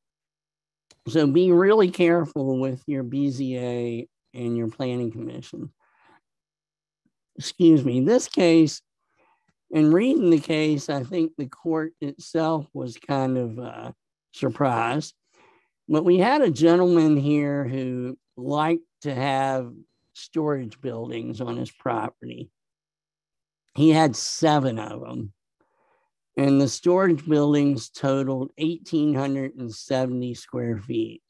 So be really careful with your BZA and your planning commission. Excuse me, this case, in reading the case, I think the court itself was kind of uh, surprised but we had a gentleman here who liked to have storage buildings on his property. He had seven of them. And the storage buildings totaled 1,870 square feet.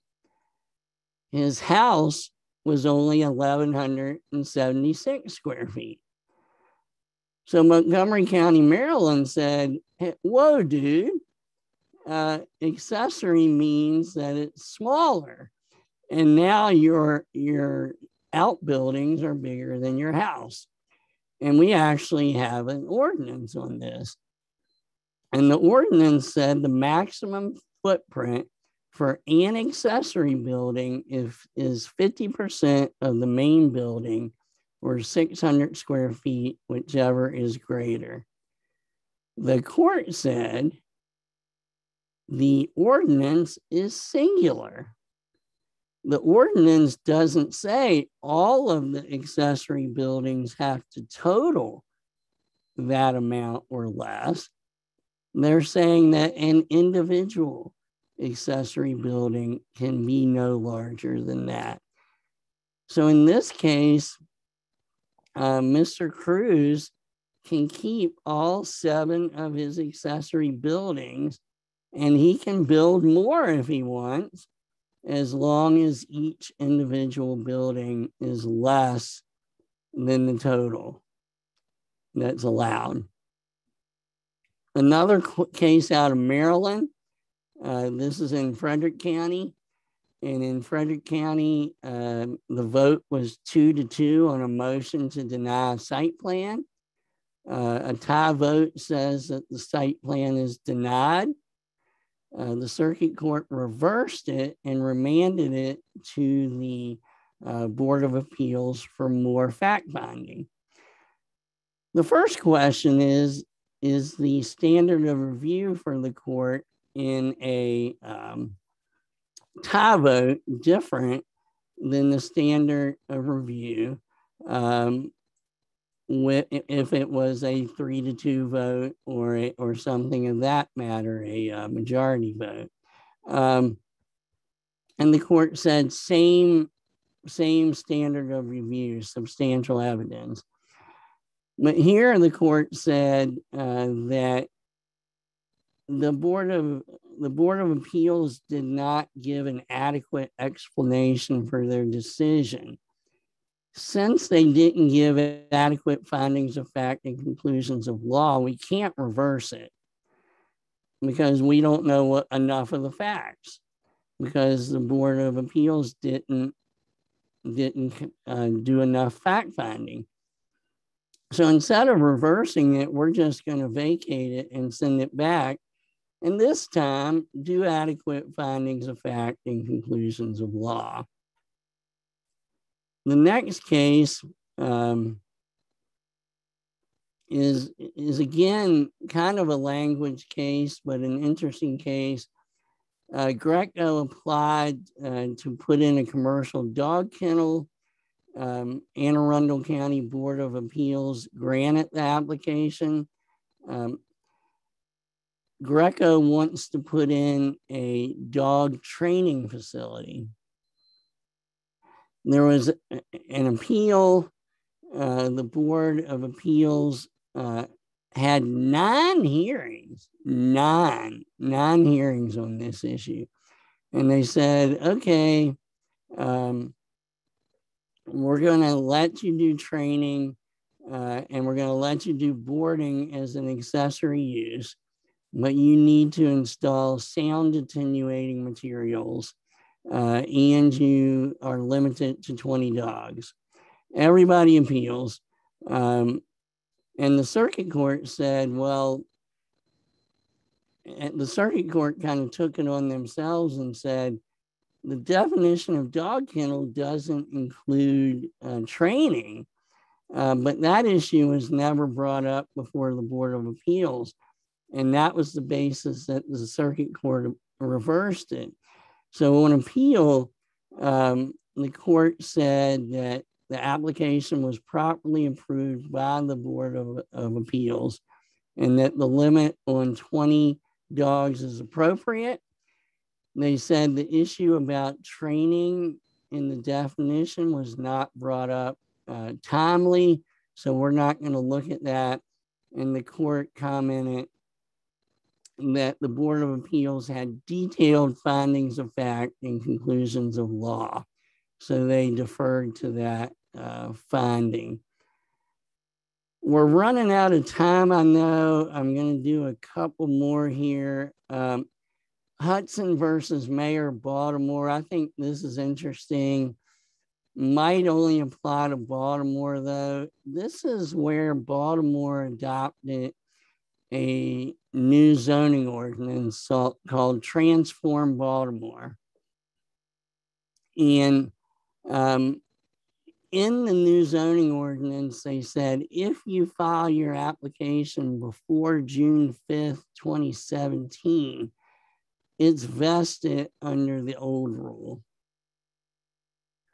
His house was only 1,176 square feet. So Montgomery County, Maryland said, Whoa, dude, uh, accessory means that it's smaller. And now your, your outbuildings are bigger than your house. And we actually have an ordinance on this. And the ordinance said the maximum footprint for an accessory building if, is 50% of the main building or 600 square feet, whichever is greater. The court said the ordinance is singular. The ordinance doesn't say all of the accessory buildings have to total that amount or less. They're saying that an individual accessory building can be no larger than that. So in this case, uh, Mr. Cruz can keep all seven of his accessory buildings and he can build more if he wants, as long as each individual building is less than the total that's allowed. Another case out of Maryland, uh, this is in Frederick County. And in Frederick County, uh, the vote was two to two on a motion to deny a site plan. Uh, a tie vote says that the site plan is denied. Uh, the circuit court reversed it and remanded it to the uh, Board of Appeals for more fact finding. The first question is Is the standard of review for the court in a um, tie vote different than the standard of review. Um, with, if it was a three to two vote or a, or something of that matter, a uh, majority vote. Um, and the court said same same standard of review, substantial evidence. But here the court said uh, that the board of the board of appeals did not give an adequate explanation for their decision since they didn't give adequate findings of fact and conclusions of law, we can't reverse it because we don't know what, enough of the facts because the Board of Appeals didn't didn't uh, do enough fact finding. So instead of reversing it, we're just going to vacate it and send it back. And this time, do adequate findings of fact and conclusions of law. The next case um, is, is again kind of a language case, but an interesting case. Uh, Greco applied uh, to put in a commercial dog kennel. Um, Anne Arundel County Board of Appeals granted the application. Um, Greco wants to put in a dog training facility. There was an appeal. Uh, the Board of Appeals uh, had nine hearings, nine, nine hearings on this issue. And they said, okay, um, we're going to let you do training uh, and we're going to let you do boarding as an accessory use, but you need to install sound attenuating materials uh, and you are limited to 20 dogs. Everybody appeals. Um, and the circuit court said, well, the circuit court kind of took it on themselves and said, the definition of dog kennel doesn't include uh, training, uh, but that issue was never brought up before the Board of Appeals. And that was the basis that the circuit court reversed it. So on appeal, um, the court said that the application was properly approved by the Board of, of Appeals and that the limit on 20 dogs is appropriate. They said the issue about training in the definition was not brought up uh, timely, so we're not going to look at that. And the court commented that the Board of Appeals had detailed findings of fact and conclusions of law. So they deferred to that uh, finding. We're running out of time, I know. I'm going to do a couple more here. Um, Hudson versus Mayor Baltimore. I think this is interesting. Might only apply to Baltimore, though. This is where Baltimore adopted a new zoning ordinance called Transform Baltimore. And um, in the new zoning ordinance, they said if you file your application before June 5th, 2017, it's vested under the old rule.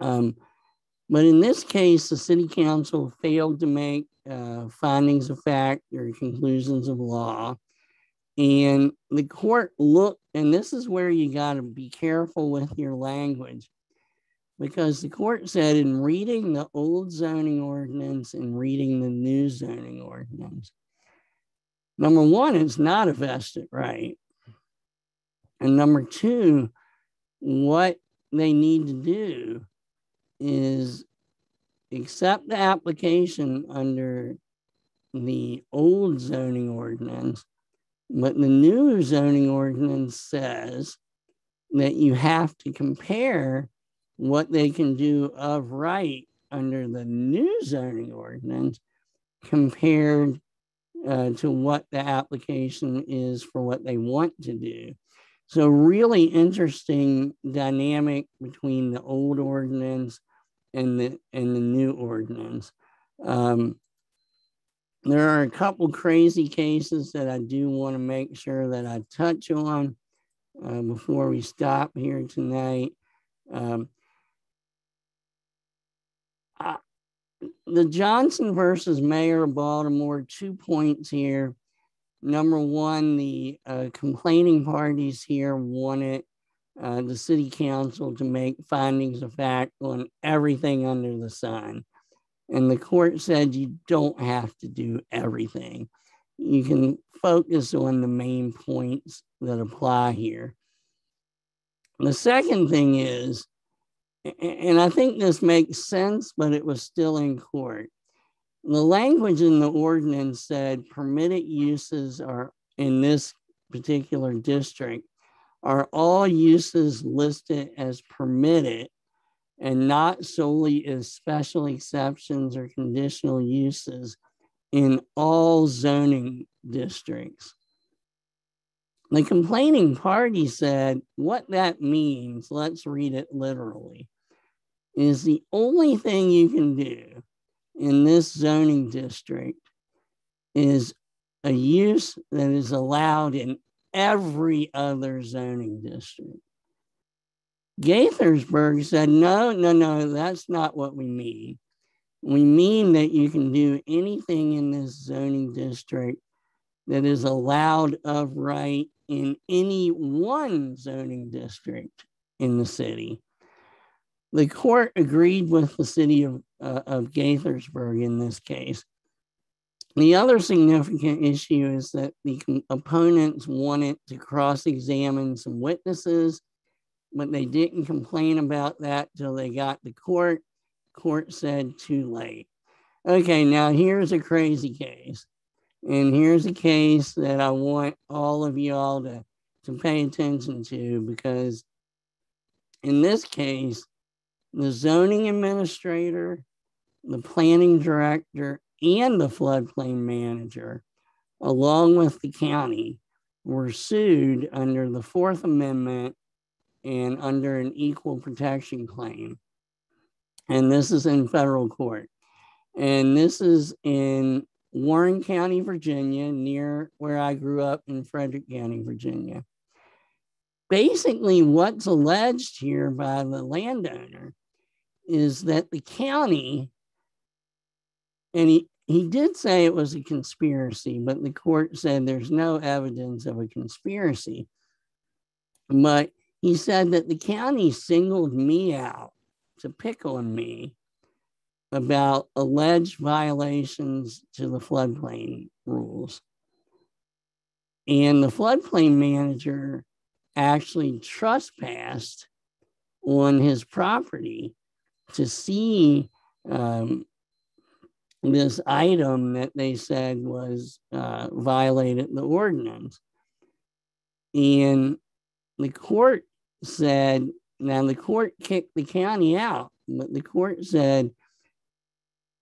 Um, but in this case, the city council failed to make uh, findings of fact or conclusions of law. And the court looked, and this is where you got to be careful with your language because the court said in reading the old zoning ordinance and reading the new zoning ordinance, number one, it's not a vested right. And number two, what they need to do is accept the application under the old zoning ordinance, but the new zoning ordinance says that you have to compare what they can do of right under the new zoning ordinance compared uh, to what the application is for what they want to do. So really interesting dynamic between the old ordinance and the and the new ordinance. Um, there are a couple crazy cases that I do want to make sure that I touch on uh, before we stop here tonight. Um, the Johnson versus Mayor of Baltimore, two points here. Number one, the uh, complaining parties here wanted uh, the city council to make findings of fact on everything under the sun. And the court said you don't have to do everything. You can focus on the main points that apply here. The second thing is, and I think this makes sense, but it was still in court. The language in the ordinance said permitted uses are in this particular district are all uses listed as permitted and not solely as special exceptions or conditional uses in all zoning districts. The complaining party said what that means, let's read it literally, is the only thing you can do in this zoning district is a use that is allowed in every other zoning district. Gaithersburg said, no, no, no, that's not what we mean. We mean that you can do anything in this zoning district that is allowed of right in any one zoning district in the city. The court agreed with the city of, uh, of Gaithersburg in this case. The other significant issue is that the opponents wanted to cross examine some witnesses, but they didn't complain about that till they got to court. Court said too late. Okay, now here's a crazy case. And here's a case that I want all of y'all to, to pay attention to because in this case, the zoning administrator, the planning director, and the floodplain manager, along with the county, were sued under the Fourth Amendment and under an equal protection claim. And this is in federal court. And this is in Warren County, Virginia, near where I grew up in Frederick County, Virginia. Basically, what's alleged here by the landowner is that the county, and he, he did say it was a conspiracy, but the court said there's no evidence of a conspiracy. But he said that the county singled me out to pick on me about alleged violations to the floodplain rules. And the floodplain manager actually trespassed on his property to see um, this item that they said was uh, violated the ordinance. And the court said, now the court kicked the county out, but the court said,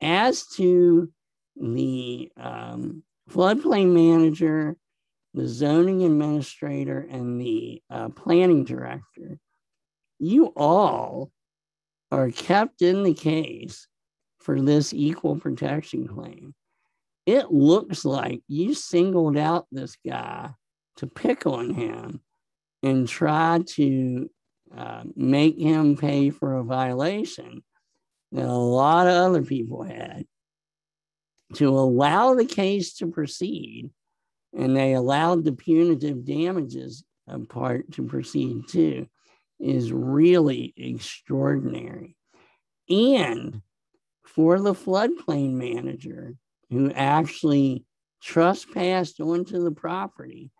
as to the um, floodplain manager, the zoning administrator, and the uh, planning director, you all are kept in the case for this equal protection claim. It looks like you singled out this guy to pick on him and try to uh, make him pay for a violation that a lot of other people had to allow the case to proceed. And they allowed the punitive damages part to proceed too, is really extraordinary. And for the floodplain manager who actually trespassed onto the property,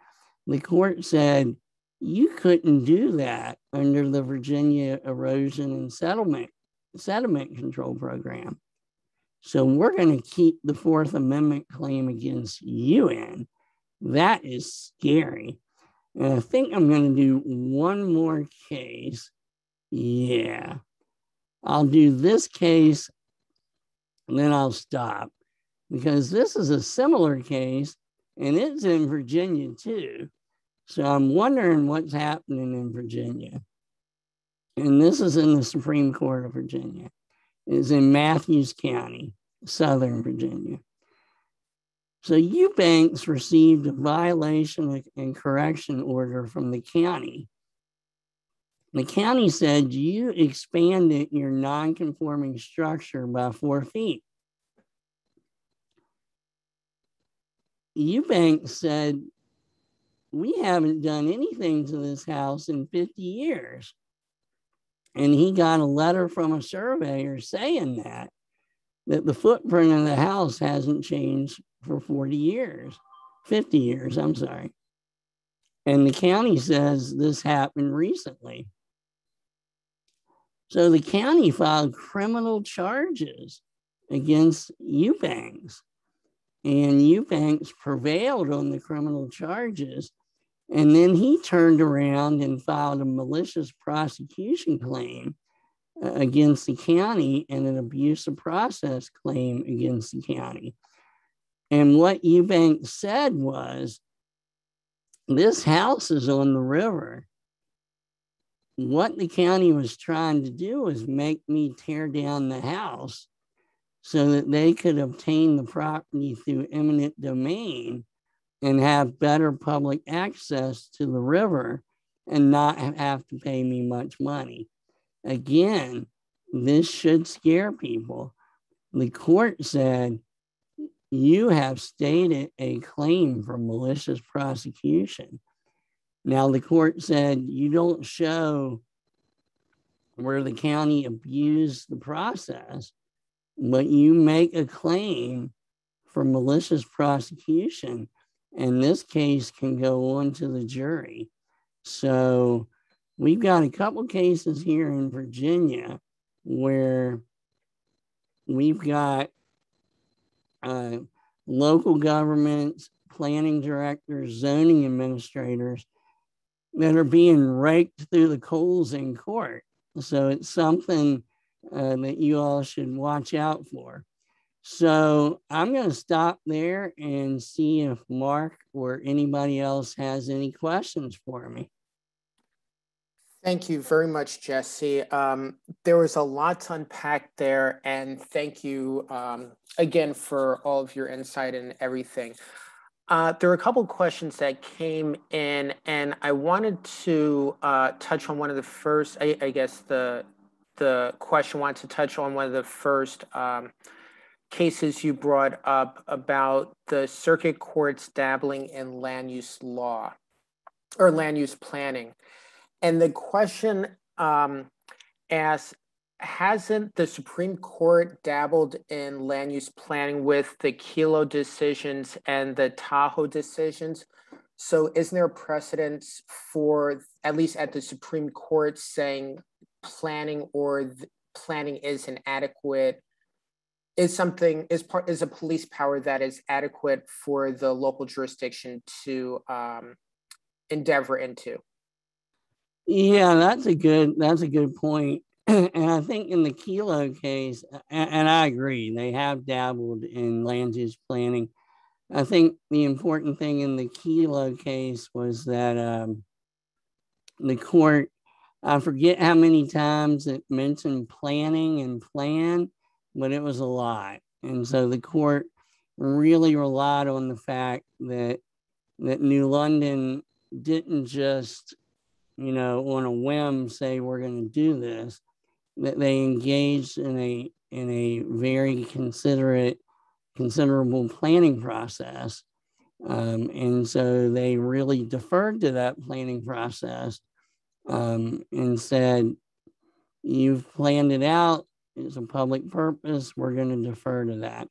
the court said you couldn't do that under the Virginia Erosion and Settlement Sediment Control Program. So we're going to keep the Fourth Amendment claim against you in. That is scary. And I think I'm going to do one more case. Yeah. I'll do this case and then I'll stop because this is a similar case and it's in Virginia too. So I'm wondering what's happening in Virginia. And this is in the Supreme Court of Virginia. It's in Mathews County, Southern Virginia. So Eubanks received a violation and correction order from the county. The county said you expanded your nonconforming structure by four feet. Eubanks said, We haven't done anything to this house in 50 years. And he got a letter from a surveyor saying that, that the footprint of the house hasn't changed for 40 years, 50 years, I'm sorry. And the county says this happened recently. So the county filed criminal charges against Eubanks. And Eubanks prevailed on the criminal charges. And then he turned around and filed a malicious prosecution claim uh, against the county and an abuse of process claim against the county. And what Eubanks said was this house is on the river. What the county was trying to do was make me tear down the house so that they could obtain the property through eminent domain and have better public access to the river and not have to pay me much money. Again, this should scare people. The court said, You have stated a claim for malicious prosecution. Now, the court said, You don't show where the county abused the process but you make a claim for malicious prosecution, and this case can go on to the jury. So we've got a couple cases here in Virginia where we've got uh, local governments, planning directors, zoning administrators that are being raked through the coals in court. So it's something uh, that you all should watch out for. So I'm going to stop there and see if Mark or anybody else has any questions for me. Thank you very much, Jesse. Um, there was a lot to unpack there, and thank you um, again for all of your insight and everything. Uh, there are a couple questions that came in, and I wanted to uh, touch on one of the first, I, I guess, the the question wanted to touch on one of the first um, cases you brought up about the circuit courts dabbling in land use law or land use planning. And the question um, asks, hasn't the Supreme Court dabbled in land use planning with the Kelo decisions and the Tahoe decisions? So isn't there a precedence for, at least at the Supreme Court, saying planning or planning is an adequate is something is part is a police power that is adequate for the local jurisdiction to um, endeavor into yeah that's a good that's a good point <clears throat> and i think in the Kelo case and, and i agree they have dabbled in land use planning i think the important thing in the Kelo case was that um, the court I forget how many times it mentioned planning and plan, but it was a lot. And so the court really relied on the fact that that New London didn't just, you know, on a whim say we're going to do this, that they engaged in a in a very considerate, considerable planning process. Um, and so they really deferred to that planning process um, and said, You've planned it out, it's a public purpose, we're going to defer to that.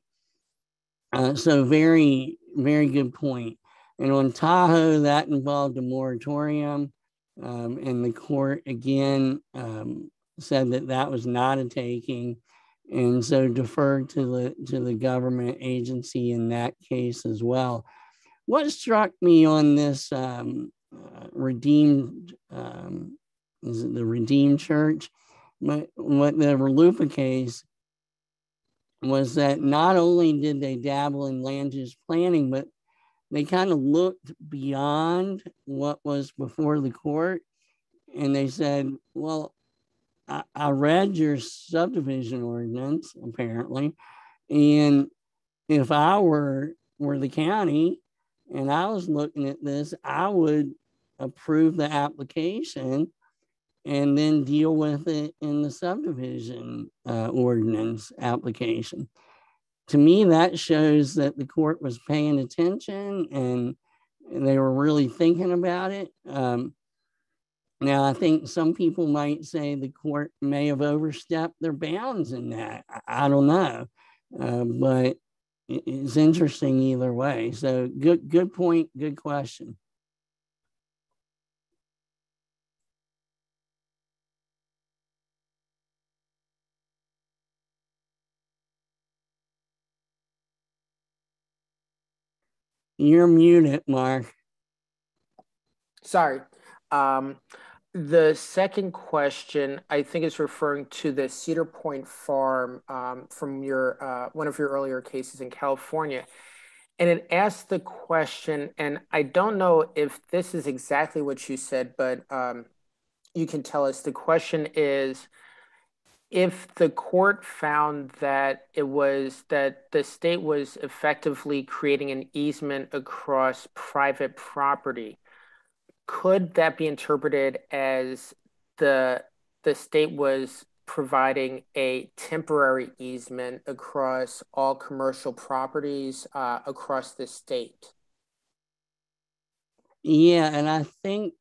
Uh, so, very, very good point. And on Tahoe, that involved a moratorium. Um, and the court again um, said that that was not a taking and so deferred to the to the government agency in that case as well. What struck me on this um, uh, redeemed um, is it the redeemed church but what the RLUIPA case was that not only did they dabble in land use planning but they kind of looked beyond what was before the court and they said well I, I read your subdivision ordinance apparently and if i were were the county and I was looking at this, I would approve the application and then deal with it in the subdivision uh, ordinance application. To me, that shows that the court was paying attention and, they were really thinking about it. Um, now, I think some people might say the court may have overstepped their bounds in that. I, I don't know, uh, but it's interesting either way. So, good, good point, good question. You're muted, Mark. Sorry. Um, the second question, I think, is referring to the Cedar Point Farm um, from your uh, one of your earlier cases in California, and it asked the question, and I don't know if this is exactly what you said, but um, you can tell us. The question is, if the court found that it was that the state was effectively creating an easement across private property, could that be interpreted as the the state was providing a temporary easement across all commercial properties uh, across the state? Yeah, and I think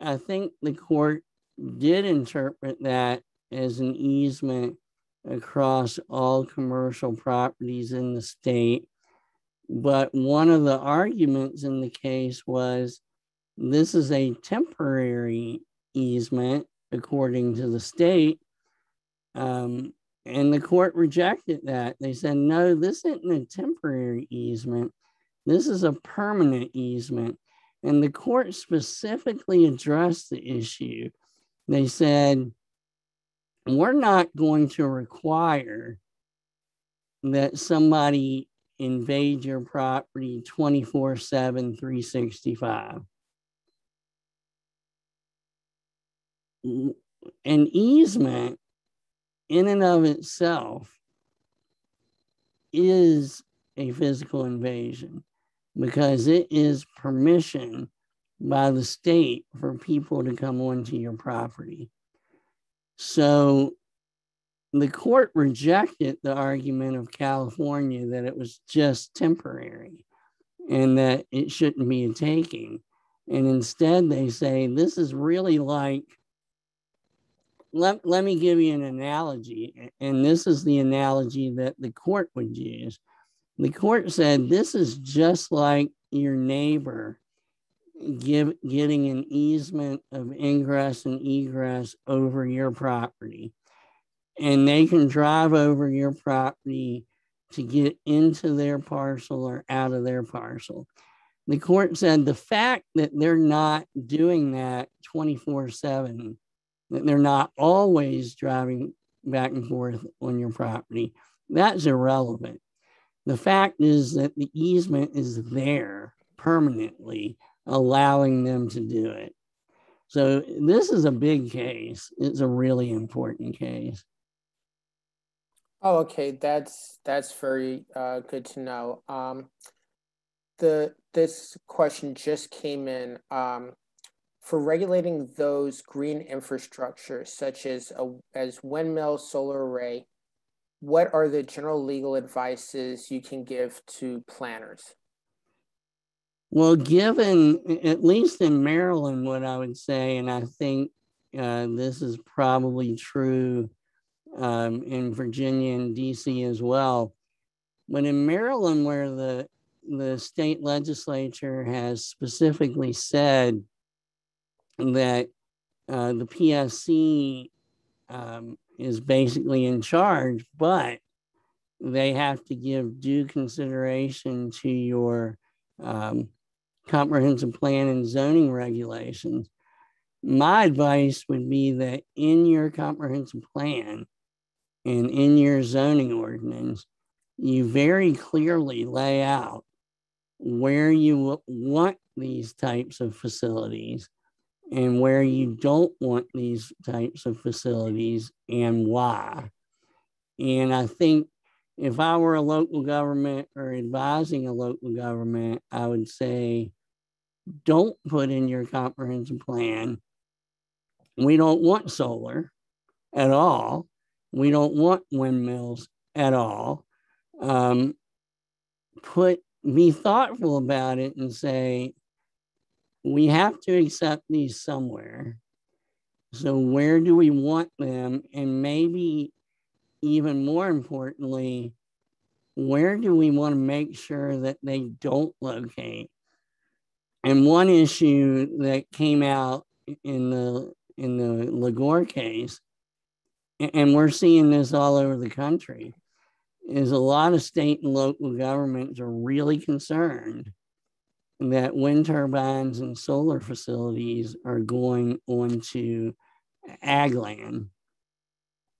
I think the court did interpret that as an easement across all commercial properties in the state. But one of the arguments in the case was this is a temporary easement, according to the state. Um, and the court rejected that. They said, no, this isn't a temporary easement. This is a permanent easement. And the court specifically addressed the issue. They said, we're not going to require that somebody invade your property 24 7, 365. An easement in and of itself is a physical invasion because it is permission by the state for people to come onto your property. So the court rejected the argument of California that it was just temporary and that it shouldn't be a taking. And instead, they say this is really like, let, let me give you an analogy. And this is the analogy that the court would use. The court said this is just like your neighbor give, getting an easement of ingress and egress over your property. And they can drive over your property to get into their parcel or out of their parcel. The court said the fact that they're not doing that 24 7, that they're not always driving back and forth on your property, that's irrelevant. The fact is that the easement is there permanently allowing them to do it. So this is a big case. It's a really important case. Oh, okay. That's that's very uh, good to know. Um, the this question just came in. Um, for regulating those green infrastructures, such as a, as windmill, solar array, what are the general legal advices you can give to planners? Well, given at least in Maryland, what I would say, and I think uh, this is probably true um, in Virginia and DC as well, but in Maryland, where the the state legislature has specifically said that uh, the PSC um, is basically in charge, but they have to give due consideration to your um, comprehensive plan and zoning regulations. My advice would be that in your comprehensive plan and in your zoning ordinance, you very clearly lay out where you want these types of facilities and where you don't want these types of facilities and why. And I think if I were a local government or advising a local government, I would say don't put in your comprehensive plan. We don't want solar at all. We don't want windmills at all. um, put be thoughtful about it and say we have to accept these somewhere. So where do we want them? And maybe even more importantly, where do we want to make sure that they don't locate? And one issue that came out in the in the Lagore case, and we're seeing this all over the country, is a lot of state and local governments are really concerned that wind turbines and solar facilities are going onto ag land.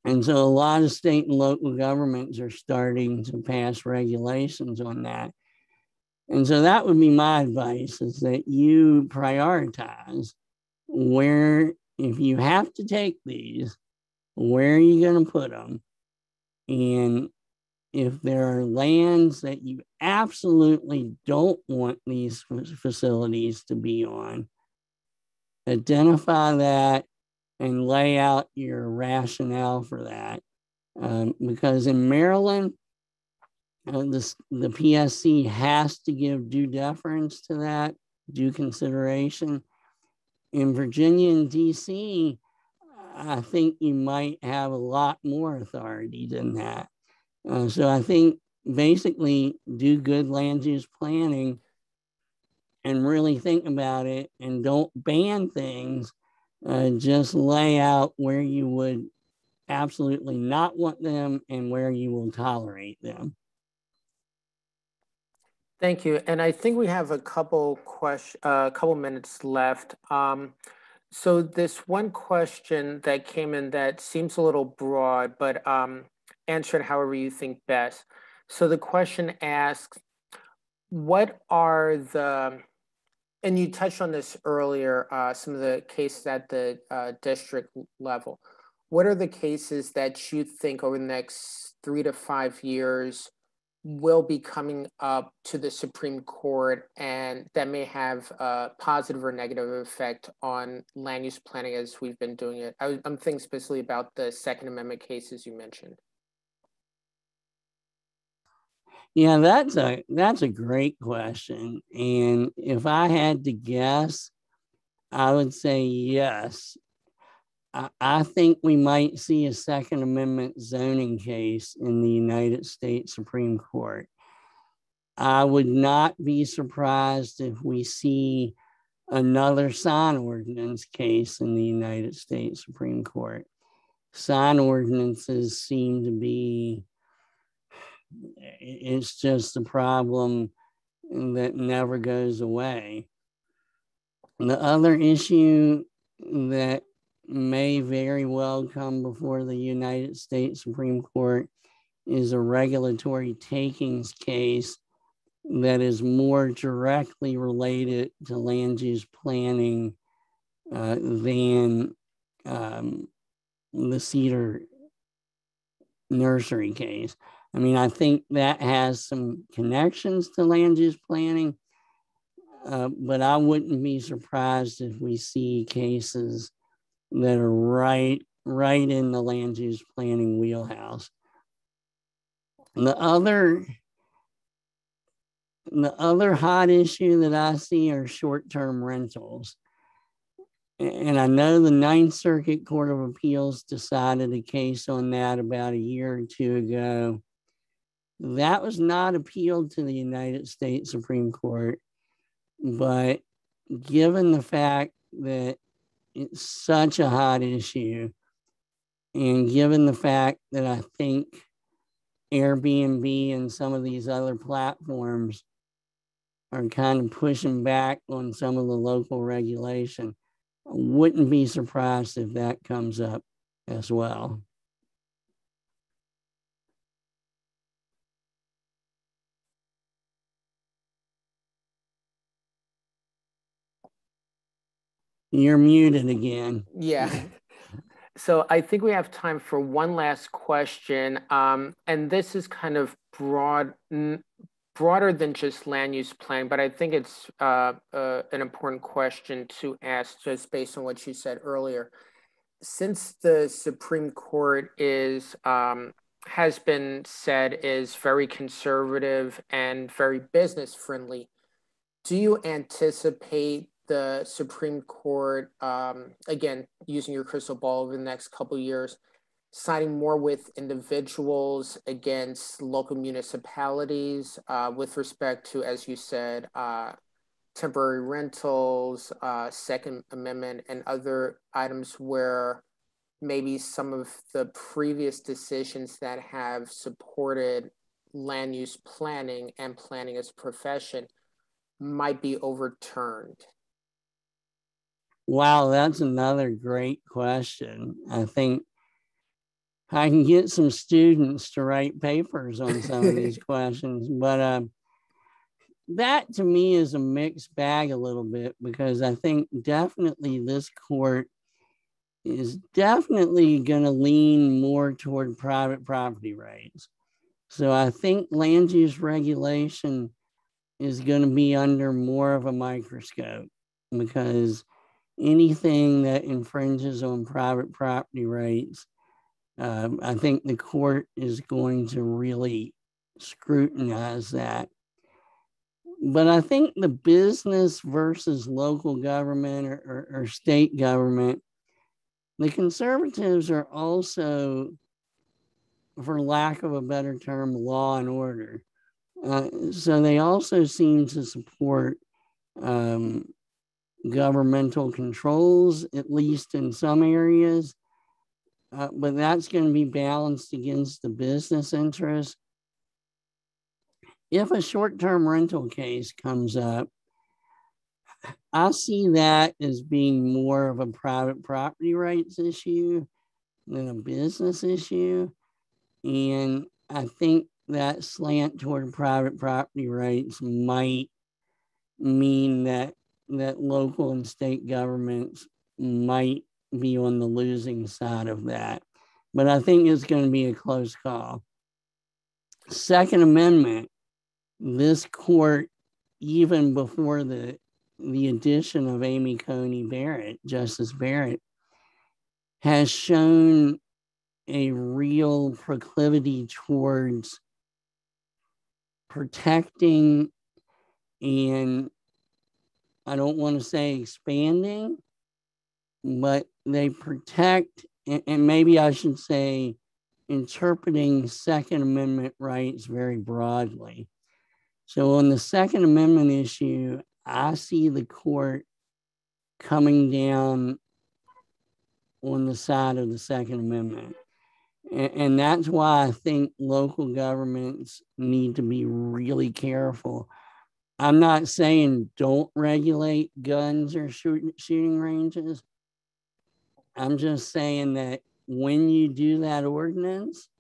And so a lot of state and local governments are starting to pass regulations on that. And so that would be my advice is that you prioritize where, if you have to take these, where are you going to put them? And if there are lands that you absolutely don't want these facilities to be on, identify that and lay out your rationale for that. Um, because in Maryland, uh, this, the PSC has to give due deference to that, due consideration. In Virginia and DC, I think you might have a lot more authority than that. Uh, so I think basically do good land use planning and really think about it and don't ban things. Uh, just lay out where you would absolutely not want them and where you will tolerate them. Thank you. And I think we have a couple question, a uh, couple minutes left. Um, so this one question that came in that seems a little broad, but um, answer it however you think best. So the question asks, what are the, and you touched on this earlier, uh, some of the cases at the uh, district level. What are the cases that you think over the next three to five years will be coming up to the Supreme Court and that may have a positive or negative effect on land use planning as we've been doing it? I, am thinking specifically about the Second Amendment cases you mentioned. Yeah, that's a that's a great question. And if I had to guess, I would say yes. I, think we might see a Second Amendment zoning case in the United States Supreme Court. I would not be surprised if we see another sign ordinance case in the United States Supreme Court. Sign ordinances seem to be it's just a problem that never goes away. The other issue that may very well come before the United States Supreme Court is a regulatory takings case that is more directly related to land use planning uh, than um, the Cedar nursery case. I mean, I think that has some connections to land use planning, uh, but I wouldn't be surprised if we see cases that are right right in the land use planning wheelhouse. The other the other hot issue that I see are short-term rentals. And I know the Ninth Circuit Court of Appeals decided a case on that about a year or two ago. That was not appealed to the United States Supreme Court, but given the fact that it's such a hot issue, and given the fact that I think Airbnb and some of these other platforms are kind of pushing back on some of the local regulation, I wouldn't be surprised if that comes up as well. You're muted again. Yeah. So I think we have time for one last question. Um, and this is kind of broad, broader than just land use planning, but I think it's uh, uh, an important question to ask just based on what you said earlier. Since the Supreme Court is um, has been said is very conservative and very business friendly. Do you anticipate the Supreme Court, um, again, using your crystal ball over the next couple years, siding more with individuals against local municipalities uh, with respect to, as you said, uh, temporary rentals, uh, Second Amendment, and other items where maybe some of the previous decisions that have supported land use planning and planning as a profession might be overturned? Wow, that's another great question. I think I can get some students to write papers on some of these <laughs> questions, but uh, that to me is a mixed bag a little bit because I think definitely this court is definitely going to lean more toward private property rights. So I think land use regulation is going to be under more of a microscope because anything that infringes on private property rights, um, I think the court is going to really scrutinize that. But I think the business versus local government or, or, or state government, the conservatives are also, for lack of a better term, law and order. Uh, so they also seem to support um, governmental controls, at least in some areas. Uh, but that's going to be balanced against the business interest. If a short term rental case comes up, I see that as being more of a private property rights issue than a business issue. And I think that slant toward private property rights might mean that that local and state governments might be on the losing side of that. But I think it's going to be a close call. Second Amendment, this court, even before the the addition of Amy Coney Barrett, Justice Barrett, has shown a real proclivity towards protecting and I don't want to say expanding, but they protect, and maybe I should say interpreting Second Amendment rights very broadly. So, on the Second Amendment issue, I see the court coming down on the side of the Second Amendment. And, that's why I think local governments need to be really careful I'm not saying don't regulate guns or shoot, shooting ranges. I'm just saying that when you do that ordinance,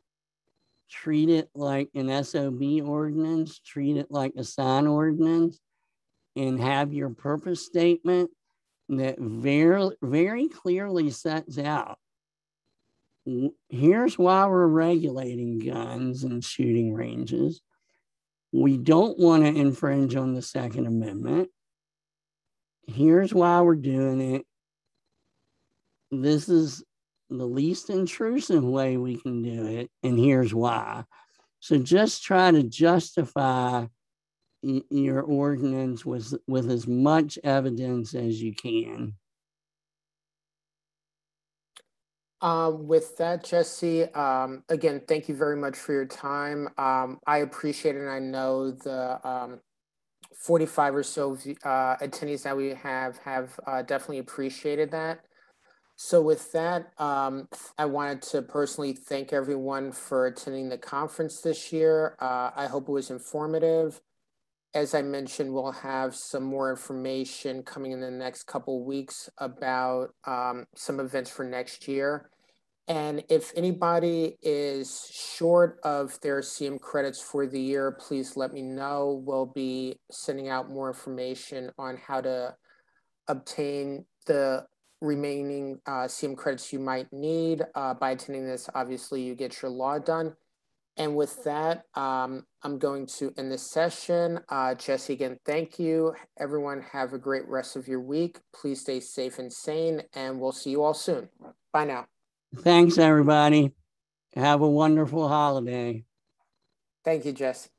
treat it like an SOB ordinance, treat it like a sign ordinance, and have your purpose statement that very, very clearly sets out here's why we're regulating guns and shooting ranges. We don't want to infringe on the Second Amendment. Here's why we're doing it. This is the least intrusive way we can do it, and here's why. So just try to justify your ordinance with, with as much evidence as you can. Uh, with that, Jesse, um, again, thank you very much for your time. Um, I appreciate it. And I know the um, 45 or so uh, attendees that we have have uh, definitely appreciated that. So with that, um, I wanted to personally thank everyone for attending the conference this year. Uh, I hope it was informative. As I mentioned, we'll have some more information coming in the next couple weeks about um, some events for next year. And if anybody is short of their CM credits for the year, please let me know. We'll be sending out more information on how to obtain the remaining uh, CM credits you might need. Uh, by attending this, obviously you get your law done. And with that, um, I'm going to end this session. Uh, Jesse, again, thank you. Everyone have a great rest of your week. Please stay safe and sane, and we'll see you all soon. Bye now. Thanks, everybody. Have a wonderful holiday. Thank you, Jess.